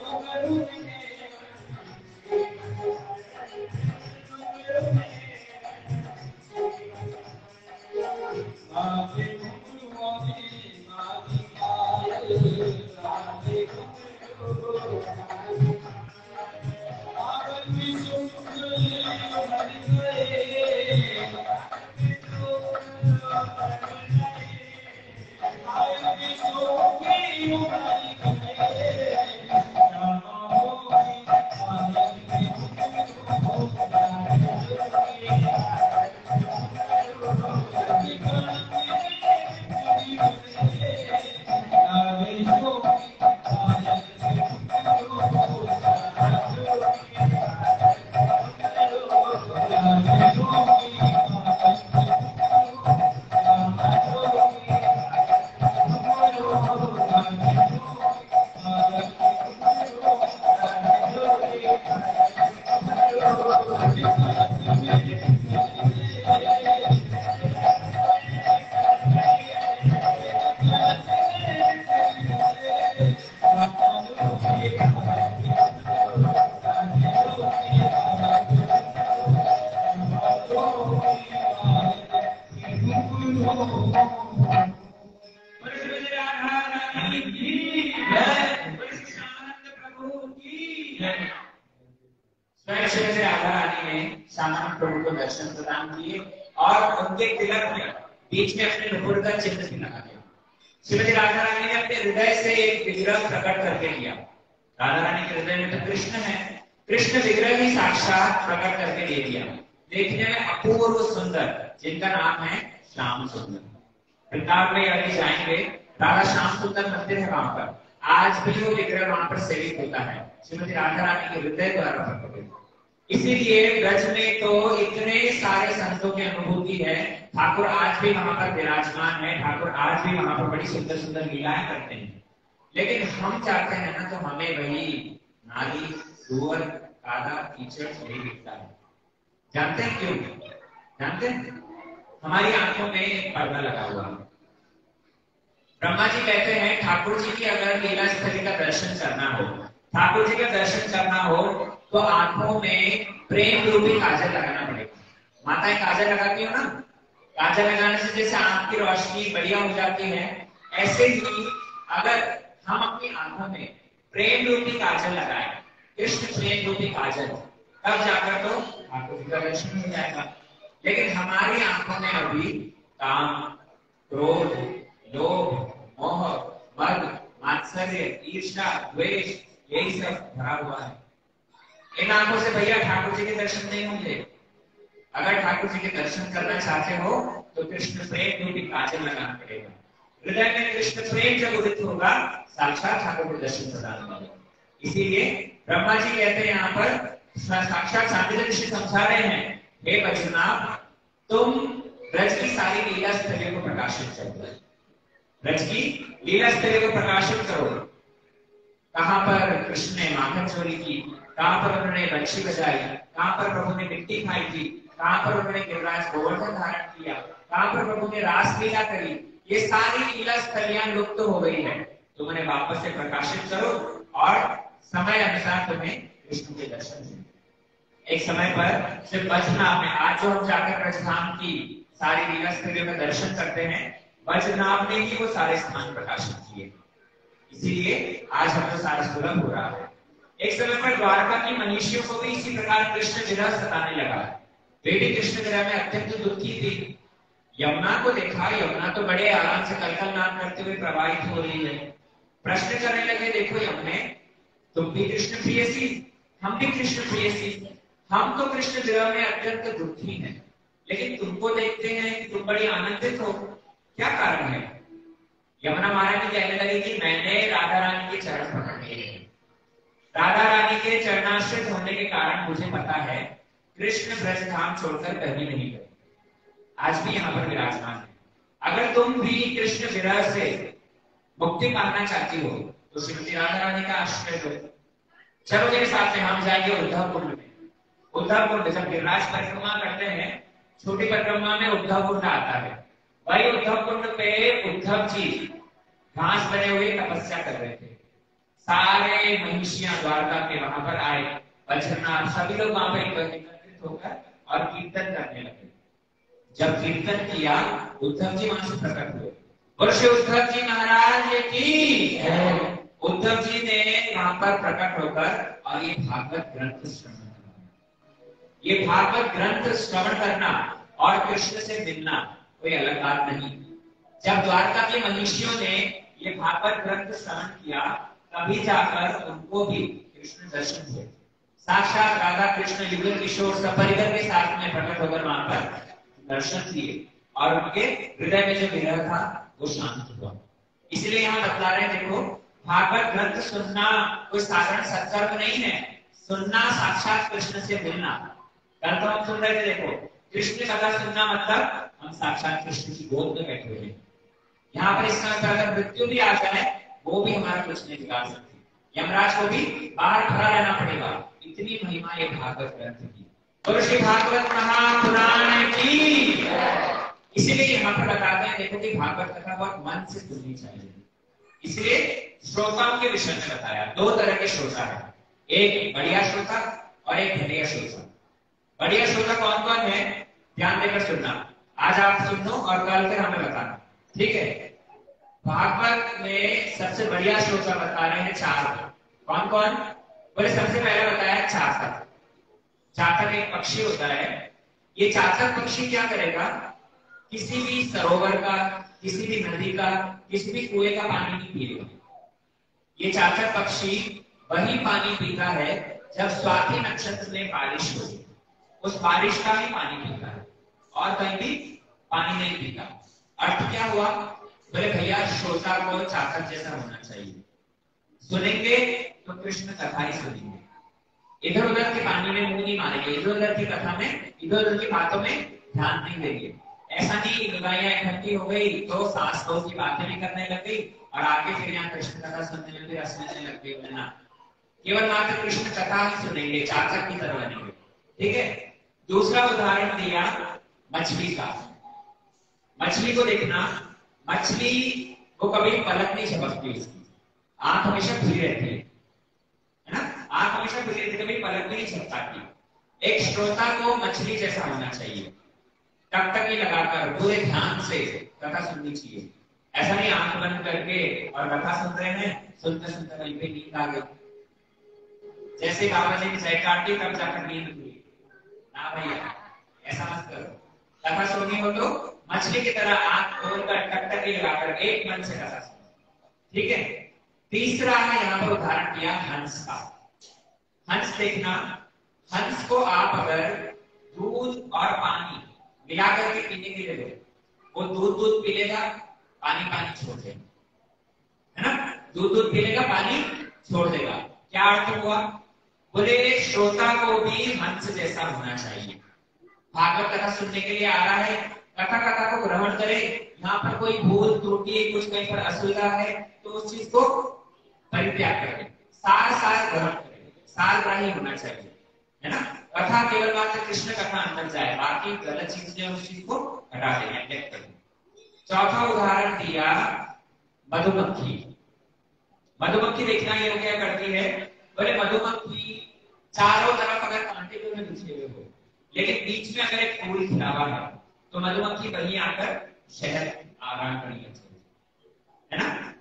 स्वयं आज भी वहाँ पर बड़ी सुंदर सुंदर लीलाएँ करते हैं। लेकिन हम चाहते हैं ना तो हमें वही नारी, सुअर कादा कीचड़ वही दिखता है। जानते हैं क्यों? जानते हैं? हमारी आँखों में पर्दा लगा हुआ है। ब्रह्मा जी कहते हैं, ठाकुर जी की अगर लीला स्थली का दर्शन करना हो, ठाकुर जी का दर्शन करना हो तो आँखों में प्रेम रूपी काजल लगाना पड़ेगा। माताएँ काजल लगाती हो ना? काजल लगाने से जैसे आँख की रोशनी बढ़िया हो जाती है, ऐसे ही अगर हम अपनी आँखों में प्रेम रूपी काजल लगाए, कृष्ण प्रेम रूपी काजल, तब जाकर तो ठाकुर जी का दर्शन हो जाएगा। लेकिन हमारी आँखों में अभी काम, क्रोध, लोभ, मोह, मद, मात्सर्य, ईर्ष्या, द्वेष, यही सब भरा हुआ है। इन आँखों से भैया ठाकुर जी के दर्शन नहीं होंगे। अगर ठाकुर जी के दर्शन करना चाहते हो तो कृष्ण प्रेम भी काजल लगाना पड़ेगा। हृदय में कृष्ण प्रेम जब उदित होगा, साक्षात ठाकुर को दर्शन प्रदान होगा। इसीलिए ब्रह्मा जी कहते हैं यहाँ पर साक्षात शांति ऋषि समझा रहे हैं। हे बचनाभ तुम ब्रज की सारी लीला स्थलियों को प्रकाशित करो। ब्रज की लीला स्थलियों को प्रकाशित करो। कहाँ पर कृष्ण ने माखन चोरी की, कहाँ पर उन्होंने बंशी बजाई, कहाँ पर प्रभु ने मिट्टी खाई थी कहाँ पर उन्होंने गिरिराज गोवर्धन धारण किया। कहाँ पर प्रभु ने रास लीला करी। ये सारी लीला स्थलियाँ लुप्त तो हो गई है। तुम उन्हें वापस से प्रकाशित करो और समय अनुसार तुम्हें कृष्ण के दर्शन एक समय पर सिर्फ़ बचनाभ में आज जो हम जाकर ब्रजधाम की, सारी लीला स्थलियों में दर्शन करते हैं बचनाभ ने ही वो सारे स्थान प्रकाशित किए। इसीलिए आज हमको सारा सुलभ हो रहा है। एक समय पर द्वारका की मनुष्यों को भी इसी प्रकार कृष्ण जिला सताने लगा। वे भी कृष्ण विरह में अत्यंत दुखी थी। यमुना को देखा, यमुना तो बड़े आराम से कलकल नाम करते हुए प्रवाहित हो रही है। प्रश्न करने लगे, देखो यमुने, तुम भी कृष्ण प्रिय सी, हम भी कृष्ण प्रिय सी। हम तो कृष्ण विरह में अत्यंत दुखी हैं। लेकिन तुमको देखते हैं कि तुम बड़ी आनंदित हो। क्या कारण है? यमुना महारानी कहने लगी कि मैंने राधा रानी के चरण पकड़ लिए राधा रानी के चरणाश्रित होने के कारण मुझे पता है कृष्ण ब्रज धाम छोड़कर कहीं नहीं गए। आज भी यहाँ पर विराजमान है। अगर तुम भी कृष्ण विरह से मुक्ति पाना चाहती हो तो श्रीमती राधा रानी का आश्रय दो चलो मेरे साथ में हम जाएँगे उद्धव कुंड में। उद्धव कुंड जब गिरिराज परिक्रमा करते हैं, छोटी परिक्रमा में उद्धव कुंड आता है। वही उद्धव कुंड पे उद्धव जी घास बने हुए तपस्या कर रहे थे। सारे महिषियाँ द्वारका के वहाँ पर आए। बजरनाथ, सभी लोग वहाँ पर होकर और कीर्तन करने लगे जब कीर्तन किया उद्धव जी वहाँ से प्रकट हुए वर्ष उद्धव जी महाराज की उद्धव जी ने वहाँ पर प्रकट होकर, और ये भागवत ग्रंथ श्रवण करना। ये भागवत ग्रंथ श्रवण करना और कृष्ण से मिलना कोई अलग बात नहीं। जब द्वारका के मनुष्यों ने ये भागवत ग्रंथ श्रवण किया, तभी जाकर उनको भी कृष्ण दर्शन हुए। साक्षात राधा कृष्ण युगल किशोर सपरिकर के साथ में प्रकट होकर वहाँ पर दर्शन किए और उनके हृदय में जो विरह था, वो शांत हुआ। इसलिए यहाँ बतला रहे देखो भागवत ग्रंथ सुनना कोई साधारण सत्कर्म नहीं है। सुनना साक्षात कृष्ण से मिलना। कल तो हम सुन रहे थे, देखो, कृष्ण कथा सुनना मतलब हम साक्षात कृष्ण की गोद में बैठे हुए यहाँ पर इस समय अगर मृत्यु भी आ जाए, वो भी हमारा कृष्ण बिगाड़ सकती यमराज को भी बाहर खड़ा रहना पड़ेगा। इतनी महिमा ये भागवत ग्रंथ की। और श्री भागवत महापुराण की। इसीलिए यहाँ पर बताते हैं देखो कि भागवत कथा बहुत मन से सुननी चाहिए। इसलिए श्रोताओं के विषय में बताया, दो तरह के श्रोता है। एक बढ़िया श्रोता और एक घटिया श्रोता। बढ़िया श्रोता कौन कौन है? ध्यान देकर सुनना। आज आप सुन लो और कल फिर हमें बताना। ठीक है? भागवत में सबसे बढ़िया श्रोता बता रहे हैं चार कौन कौन? बोले, सबसे पहले बताया चातक। चातक एक पक्षी होता है। ये चातक पक्षी क्या करेगा? किसी भी सरोवर का, किसी भी नदी का, किसी भी कुएँ का पानी नहीं पिएगा। ये चातक पक्षी वही पानी पीता है जब स्वाति नक्षत्र में बारिश हो। उस बारिश का ही पानी पीता है और कहीं भी पानी नहीं पीता। अर्थ क्या हुआ? बोले भैया श्रोता को चातक जैसा होना चाहिए। सुनेंगे तो कृष्ण कथा ही सुनेंगे। इधर उधर के पानी में मुँह नहीं मारेंगे, इधर उधर की कथा में, इधर उधर की बातों में ध्यान नहीं देंगे। ऐसा नहीं लुगाइयाँ इकट्ठी हो गई तो सास बहू की बातें भी करने लग गई और आगे फिर यहाँ कृष्ण कथा सुनने लग गई, हंसने लग गई ना केवल मात्र कृष्ण कथा ही सुनेंगे चाचक की तरह बनेंगे। ठीक है? दूसरा उदाहरण दिया मछली का। मछली को देखना। मछली को कभी पलक नहीं झपकती उसकी। आँख हमेशा खुली रहती है। है ना? आँख हमेशा खुली रहती है, कभी पलक भी नहीं झपकाती एक श्रोता को मछली जैसा होना चाहिए। टकटकी लगाकर, पूरे ध्यान से कथा सुननी चाहिए। ऐसा नहीं आँख बंद करके और कथा सुन रहे हैं, सुनते सुनते कहीं पे नींद आ गई। जैसे बाबा जी की जय काटी तब जाकर नींद हुई ना भैया, ऐसा मत करो। कथा सुननी हो तो मछली की तरह आँख खोलकर टकटकी लगाकर एक मन से कथा सुनो ठीक है? तीसरा है यहाँ पर उदाहरण दिया हंस का। हंस देखना, हंस को आप अगर दूध और पानी मिलाकर के पीने के लिए दो, वो दूध दूध पी लेगा पानी पानी छोड़ देगा। है ना? दूध दूध पी लेगा पानी छोड़ देगा। क्या अर्थ हुआ? बोले, श्रोता को भी हंस जैसा होना चाहिए। भागवत कथा सुनने के लिए आ रहा है। कथा कथा को ग्रहण करे। यहाँ पर कोई भूल, त्रुटि, कुछ कहीं पर असुविधा है तो उस चीज़ को परित्याग करें। सार सार ग्रहण करें। सार ग्रही होना चाहिए, है ना? कथा केवल मात्र कृष्ण कथा अंदर जाए, बाकी गलत चीज़ उस चीज़ को हटा करें। चौथा उदाहरण दिया, मधुमक्खी। मधुमक्खी देखना ये क्या करती है, बोले, मधुमक्खी, चारों तरफ़ अगर कांटे में बिछे हुए हो, लेकिन बीच में अगर एक फूल खिला हुआ है तो मधुमक्खी वहीं आकर शहद आराम करनी है ना?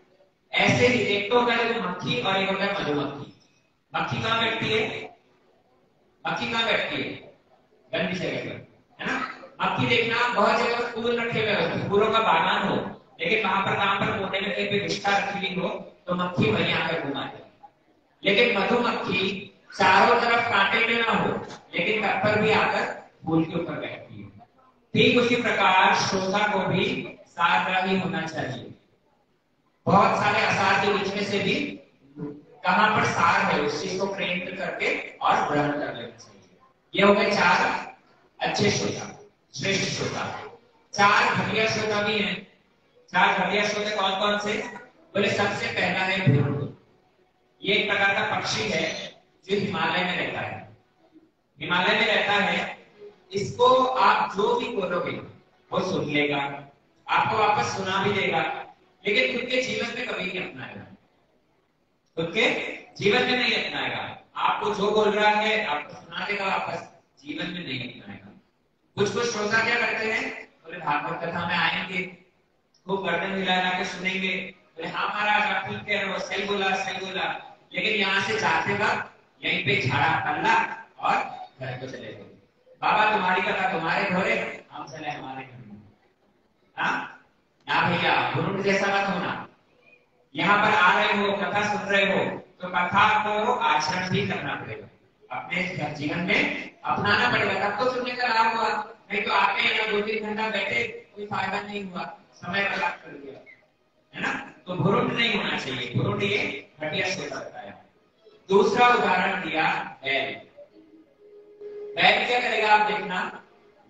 ऐसे ही एक तो होता है मक्खी और एक होता है मधुमक्खी। मक्खी कहाँ बैठती है? मक्खी कहाँ बैठती है? गंदी जगह पर, है ना? मक्खी देखना बहुत जगह फूल रखे हुए होते फूलों का बागान हो, लेकिन वहाँ पर कहाँ पर कोने में कहीं पे रिश्ता रखी हुई हो तो मक्खी वहीं आकर घुमा दे। लेकिन मधुमक्खी चारों तरफ़ कांटे में ना हो, लेकिन पर भी आकर फूल के ऊपर बैठती है ठीक उसी प्रकार श्रोता को भी सारग्राही होना चाहिए। बहुत सारे बीच में से भी कहाँ पर सार है, उस चीज़ को केंद्र करके और ग्रहण कर लेना चाहिए। ये हो गए चार अच्छे श्रोता, श्रेष्ठ श्रोता। चार घटिया श्रोता भी है। चार घटिया श्रोता कौन कौन से? बोले, सबसे पहला है भ्रूण। ये एक प्रकार का पक्षी है जो हिमालय में रहता है। हिमालय में रहता है इसको आप जो भी बोलोगे, वो सुन लेगा, आपको वापस सुना भी देगा। लेकिन खुद के जीवन में कभी नहीं अपनाएगा। खुद के जीवन में नहीं अपनाएगा। आपको जो बोल रहा है, आपको सुना देगा, वापस जीवन में नहीं अपनाएगा। कुछ कुछ श्रोता क्या करते हैं? बोले, भागवत कथा में आएँगे। खूब गर्दन हिला के सुनेंगे। बोले हाँ महाराज, आप ठीक कह रहे हो, सही बोला सही बोला। लेकिन यहाँ से जाते वक्त यहीं पे झाड़ा, पल्ला और घर को चले गए। बाबा, तुम्हारी कथा तुम्हारे घरे हम चले हमारे घर में। हाँ? ना भैया गुरु जैसा मत होना। यहाँ पर आ रहे हो, कथा सुन रहे हो तो कथा को आचरण भी करना पड़ेगा। अपने जीवन में अपनाना पड़ेगा। तब तो सुनने का लाभ हुआ। नहीं तो आके यहाँ दो तीन घंटा बैठे, कोई फ़ायदा नहीं हुआ। समय बर्बाद कर दिया। है ना? तो भुरुंड नहीं होना चाहिए। भुरुंड ये घटिया सोच बताया। दूसरा उदाहरण दिया बैल बैल क्या करेगा आप देखना?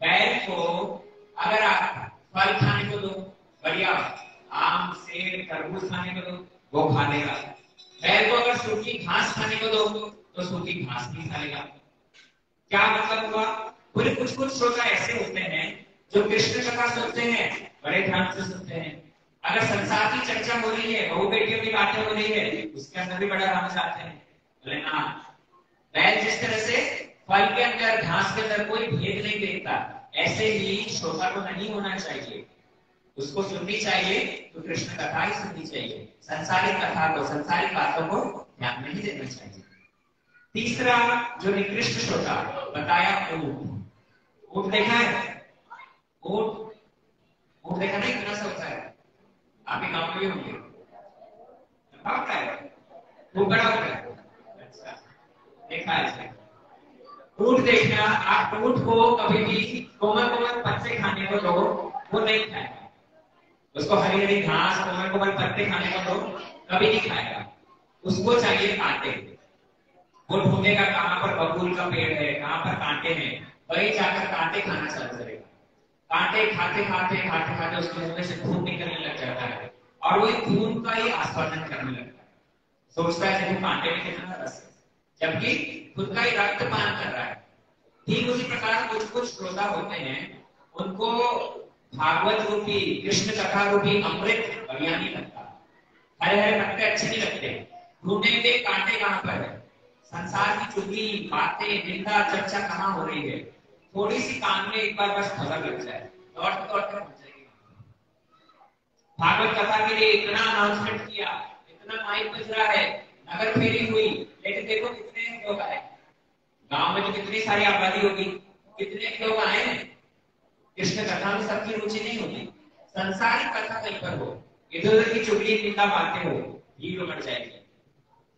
बैल को अगर आप फल खाने को दो, बढ़िया। आम, सेब, तरबूज खाने को दो, वो खा लेगा बैल को अगर सूखी घास खाने को दो तो सूखी घास नहीं खाएगा। क्या मतलब हुआ? पूरे कुछ कुछ श्रोता ऐसे होते हैं, जो कृष्ण कथा सुनते हैं, बड़े ध्यान से सुनते हैं। अगर संसार की चर्चा हो रही है, बहु बेटियों की बातें हो रही है, उसके अंदर भी बड़ा राम चाहते हैं। बोले ना बैल जिस तरह से फल के अंदर, घास के अंदर कोई भेद नहीं देखता। ऐसे ही श्रोता को नहीं होना चाहिए। उसको सुननी चाहिए तो कृष्ण कथा ही सुननी चाहिए। संसारिक कथा को, संसारिक बातों को ध्यान में ही देना चाहिए। तीसरा, जो निकृष्ट श्रोता, बताया ऊट। ऊट देखा है? ऊट ऊट देखा नहीं कितना सा होता है। आपके गाँव में भी होंगे। होता है? वो बड़ा होता है। अच्छा देखा है ऊट देखना, आप ऊट को कभी भी कोमल कोमल पत्ते खाने को दो, वो नहीं खाएगा। उसको हरी हरी घास, कोमल कोमल पत्ते खाने को दो, कभी नहीं खाएगा। उसको चाहिए कांटे। वो ढूंढेगा कहाँ पर बबूल का पेड़ है कहाँ पर कांटे हैं। वही जाकर कांटे खाना चालू करेगा। कांटे खाते खाते खाते खाते उसके मुँह में से खून निकलने लग जाता है। और वही खून का ही आस्वादन करने लगता है। सोचता है कांटे में कितना रस है। जबकि खुद का ही रक्त पान कर रहा है। ठीक उसी प्रकार कुछ कुछ श्रोता होते हैं, उनको भागवत रूपी, कृष्ण कथा रूपी अमृत बढ़िया नहीं लगता। हरे हरे पत्ते अच्छे नहीं लगते। ढूंढेंगे कांटे कहाँ पर है? संसार की चुगली बातें, निंदा, चर्चा कहाँ हो रही है? थोड़ी सी कान में एक बार बस खबर लग जाए। दौड़ते दौड़ते पहुँच जाएगी। भागवत कथा के लिए इतना अनाउंसमेंट किया, इतना माइक बज रहा है, नगर फेरी हुई लेकिन देखो कितने लोग आए। गाँव में तो कितनी सारी आबादी होगी। कितने लोग आए कृष्ण कथा में सबकी रुचि नहीं होती संसारिक कथा कहीं पर हो इधर उधर की चुगली निंदा बातें हो, भीड़ उमड़ जाएगी।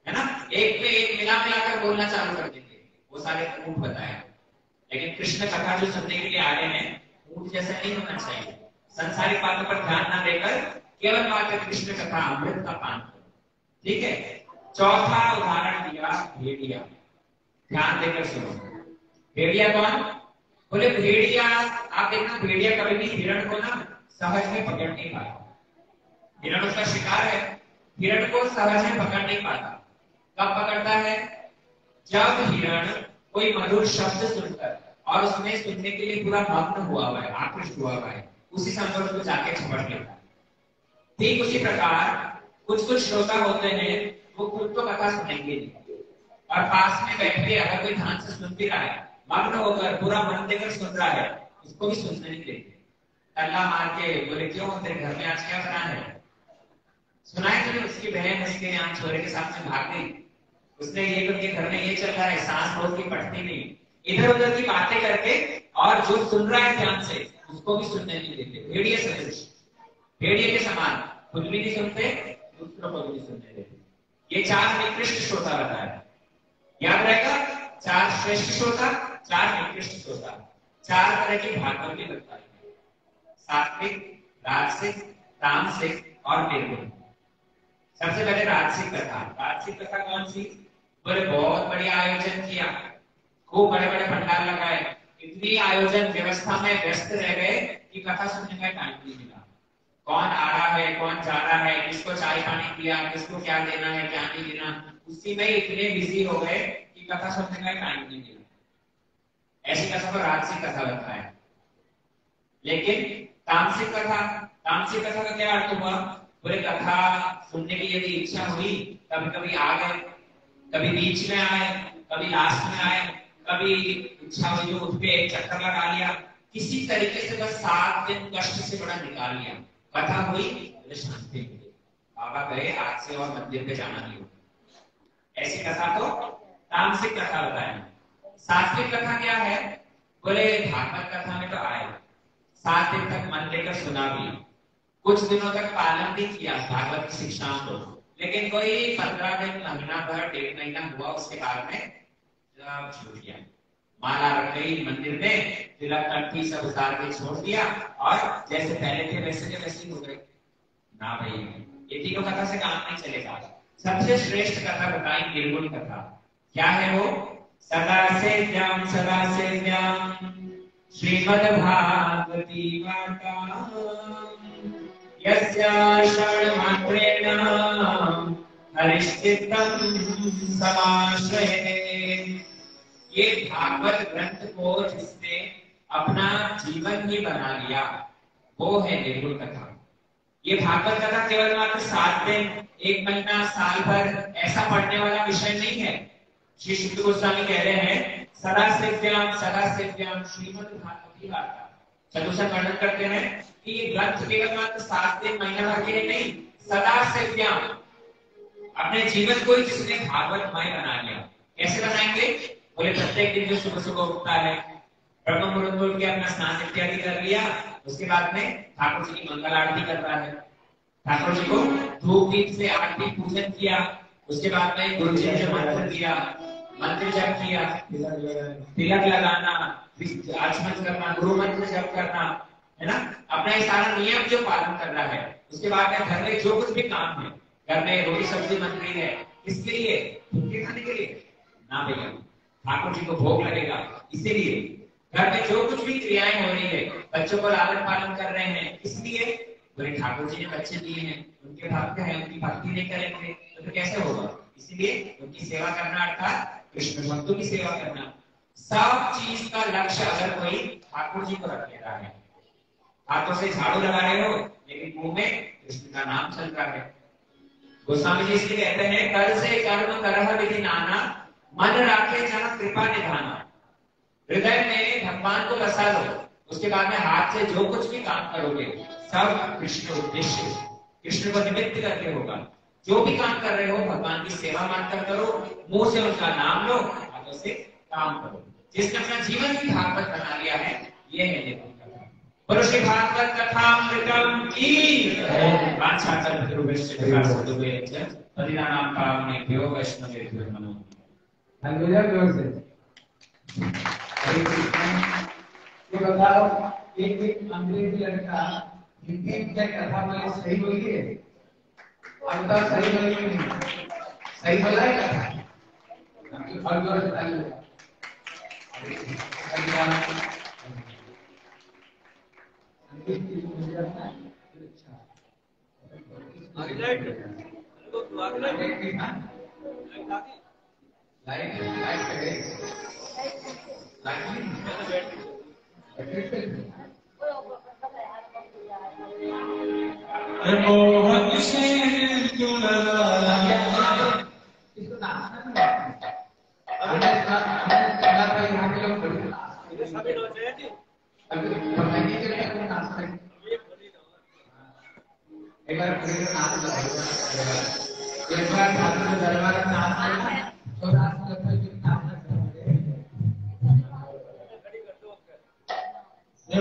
है ना? एक पे एक मिला मिलाकर बोलना चालू कर देंगे। वो सारे ऊँट बताया लेकिन कृष्ण कथा जो सुनने के लिए आ रहे हैं, ऊँट जैसा नहीं होना चाहिए। संसारिक बातों पर ध्यान ना देकर केवल मात्र कृष्ण कथा, अमृत का पान ठीक है? चौथा उदाहरण दिया भेड़िया। ध्यान देकर सुनो। भेड़िया कौन? बोले, भेड़िया, आप देखना, भेड़िया कभी भी हिरण को ना सहज में पकड़ नहीं पाता। हिरण उसका शिकार है। हिरण को सहज में पकड़ नहीं पाता। कब पकड़ता है? जब हिरण कोई मधुर शब्द सुनकर और उसमें सुनने के लिए पूरा मग्न हुआ हुआ है, आकृष्ट हुआ हुआ है, उसी समय उसको जाके झपट लेता है ठीक उसी प्रकार कुछ कुछ श्रोता होते हैं वो खुद तो कथा सुनेंगे नहीं। और पास में बैठे अगर कोई ध्यान से सुन भी रहा है, मग्न होकर पूरा मन देकर सुन रहा है, उसको भी सुनने नहीं देते अल्लाह मार के बोले, क्यों? तेरे घर में आज क्या बना है? सुनाए तुमने उसकी बहन उसके यहाँ छोरे के साथ में भाग गई। उसने ये उनके घर में ये चल रहा है, सांस रोज की पटती नहीं। इधर उधर की बातें करके और जो सुन रहा है ध्यान से, उसको भी सुनने नहीं देते। भेड़िए भेड़िए के समान, खुद भी नहीं सुनते, दूसरों को भी नहीं सुनने देते। ये चार निकृष्ट श्रोता बताया याद रहेगा, चार श्रेष्ठ श्रोता, चार निकृष्ट श्रोता। चार तरह के भागवत भी बताई सात्विक, राजसिक, तामसिक और निर्गुण। सबसे पहले राजसिक कथा। राजसिक कथा कौन सी? बोले, बहुत बढ़िया आयोजन किया। खूब बड़े बड़े भंडार लगाए। इतनी आयोजन व्यवस्था में व्यस्त रह गए कि कथा सुनने का टाइम नहीं मिला। कौन आ रहा है, कौन जा रहा है, किसको चाय पानी दिया किसको क्या देना है, क्या नहीं देना, उसी में इतने बिज़ी हो गए कि कथा सुनने का टाइम नहीं मिला। ऐसी कथा को राजसिक कथा लगता है। लेकिन तामसिक कथा तामसिक कथा का क्या अर्थ हुआ? बोले, कथा सुनने की यदि इच्छा हुई कभी कभी आ गए, कभी बीच में आए, कभी लास्ट में आए, कभी इच्छा हुई तो उठ पे एक चक्कर लगा लिया, किसी तरीके से बस सात दिन कष्ट से बड़ा निकाल लिया। कथा हुई शांति मिली बाबा गए आज से और मंदिर पे जाना नहीं होगा। ऐसी कथा तो तामसिक कथा बताया सात्विक कथा क्या है? बोले, भागवत कथा में तो आए। सात दिन तक मन लेकर सुना भी। कुछ दिनों तक पालन भी किया भागवत की शिक्षाओं को। लेकिन कोई पंद्रह दिन, महीना भर, डेढ़ महीना हुआ, उसके बाद में छूट गया। माला रख गई मंदिर में तिलक कंठी सब उतार के छोड़ दिया और जैसे पहले थे वैसे के वैसे हो गए। ना भाई, ये तीनों कथा से काम नहीं चलेगा। सबसे श्रेष्ठ कथा बताई निर्गुण कथा। क्या है वो? सदा से ज्ञान सदा से ज्ञान श्रीमद भागवती वार्ता। यस्या समाश्रये। ये भागवत ग्रंथ को जिसने अपना जीवन ही बना लिया, वो है निर्गुण कथा। ये भागवत कथा केवल मात्र सात दिन, एक महीना, साल भर ऐसा पढ़ने वाला विषय नहीं है। श्री शुद्ध गोस्वामी कह रहे हैं, सदा सिद्ध्याम सदा सिद्ध्याम श्रीमद भागवती वार्ता। चतुर्थ वर्णन करते हैं कि ये ग्रंथ केवल मात्र सात दिन, महीना भर के लिए नहीं, सदा सिद्ध्याम अपने जीवन को जिसने भागवतमय बना लिया। कैसे बनाएँगे? बोले, प्रत्येक दिन जो सुबह सुबह उठता है, ब्रह्म मुहूर्त उठ के अपना स्नान इत्यादि कर लिया, उसके बाद में ठाकुर जी की मंगल आरती कर रहा है। ठाकुर जी को धूप दीप से आरती पूजन किया, उसके बाद में गुरु जी ने मंत्र दिया, मंत्र जप किया, तिलक लगाना, आचमन करना, गुरु मंत्र जप करना, है ना? अपना ये सारा नियम जो पालन कर रहा है, उसके बाद में घर में जो कुछ भी काम है, घर में रोटी सब्ज़ी रही है इसके लिए? खाने के लिए? ना भैया। ठाकुर जी को भोग लगेगा। इसीलिए घर में जो कुछ भी क्रियाएँ हो रही है, बच्चों को लालन पालन कर रहे हैं, इसलिए बोले ठाकुर जी ने बच्चे दिए हैं। उनके भक्त हैं, उनकी भक्ति नहीं करेंगे तो फिर कैसे होगा? इसलिए उनकी सेवा करना, अर्थात कृष्ण भक्तों की सेवा करना। सब चीज़ का लक्ष्य अगर कोई ठाकुर जी को रख लेता है। हाथों से झाड़ू लगा रहे हो, लेकिन मुँह में कृष्ण का नाम चल रहा है। गोस्वामी जी इसलिए कहते हैं कर से कर्म करह विधि नाना मन राखे जन कृपा निधाना हृदय में भगवान को बसा लो उसके बाद में हाथ से जो कुछ भी काम करोगे, सब कृष्ण उद्देश्य कृष्ण को निमित्त करके होगा। जो भी काम कर रहे हो, भगवान की सेवा मानकर करो, मुँह से उनका नाम लो, हाथों से काम करो। जिसने अपना जीवन भी भागवत बना लिया है, ये है निर्गुण कथा। भागवत कथा मृतम की बादशाह कर विकास दुबे परिणाम पावने भ्यो वैष्णवेभ्यो नमो। अलविदा ज़ोर से। ये बताओ एक एक अंग्रेज़ी लड़का हिंदी में कथा बोले सही बोली है? बताओ सही बोली कि नहीं? सही बोला है कथा? और ज़ोर से ताली बजाओ। हरे लाइट लाइट हरे लाइट मोहन से क्यों लगाया इसको नाचना हमने सुना था यहाँ के लोग बड़ी लोग अभी के लिए नाचते हैं। एक बार पूरे नाच लगाओ। एक बार ठाकुर दरबार में नाचते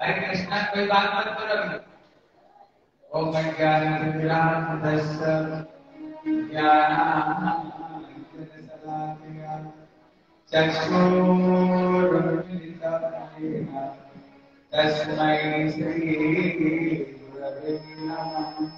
हरे कृष्णा कोई बात ज्ञानतिमिरान्धस्य ज्ञानाञ्जनशलाकया चक्षुरुन्मिलितं तस्मै श्रीगुरवे नमः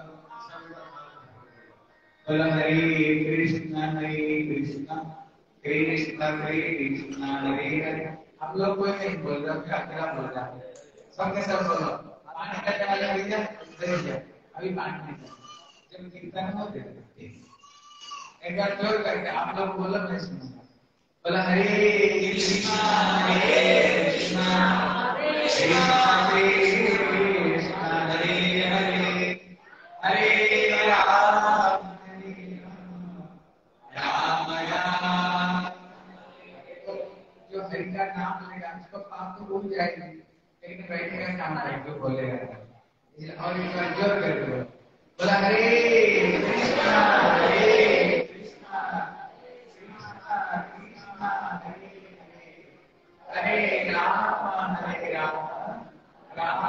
बोलो हरे कृष्ण हरे कृष्ण कृष्ण कृष्ण, हरे हरे। हम लोग कोई नहीं बोल रहा, फिर अकेला बोल रहा है। सबके सब बोलो। पानी करने वाले भैया इधर ही। जाओ अभी पानी नहीं जब कीर्तन होते एक बार ज़ोर करके आप लोग बोलो, मैं सुनूँगा। बोला, हरे कृष्णा हरे कृष्णा। कृष्णा कृष्णा। नाम करके बोलेगा इसे और एक बार ज़ोर करके बोलो बोला हरे कृष्णा हरे कृष्णा कृष्णा कृष्णा हरे हरे राम हरे राम राम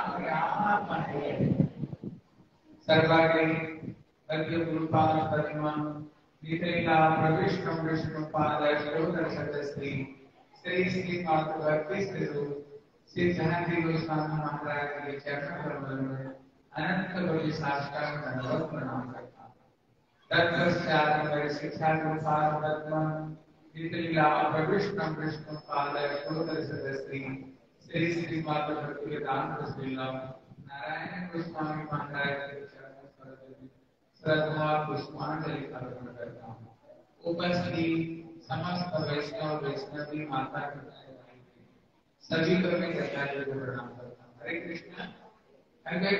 श्री श्री मातु श्री जहांगीर गोस्वामी महाराज के चरण कमल में अनंत कोटि साष्टांग दंडवत प्रणाम करता तत्पश्चात मेरे शिक्षा गुरुपाद पद्मं वितरीला प्रविष्णु विष्णु पाद श्रोत्र सदस्त्री श्री श्री मातु भक्ति वेदांत श्री नारायण गोस्वामी महाराज के चरणों पर श्रद्धा पुष्पांजलि अर्पण करता हूँ। उपस्थित समस्त वैष्णव, वैष्णवी माता पिता सभी को मैं जगह प्रणाम करता हूँ हरे कृष्ण। हर कोई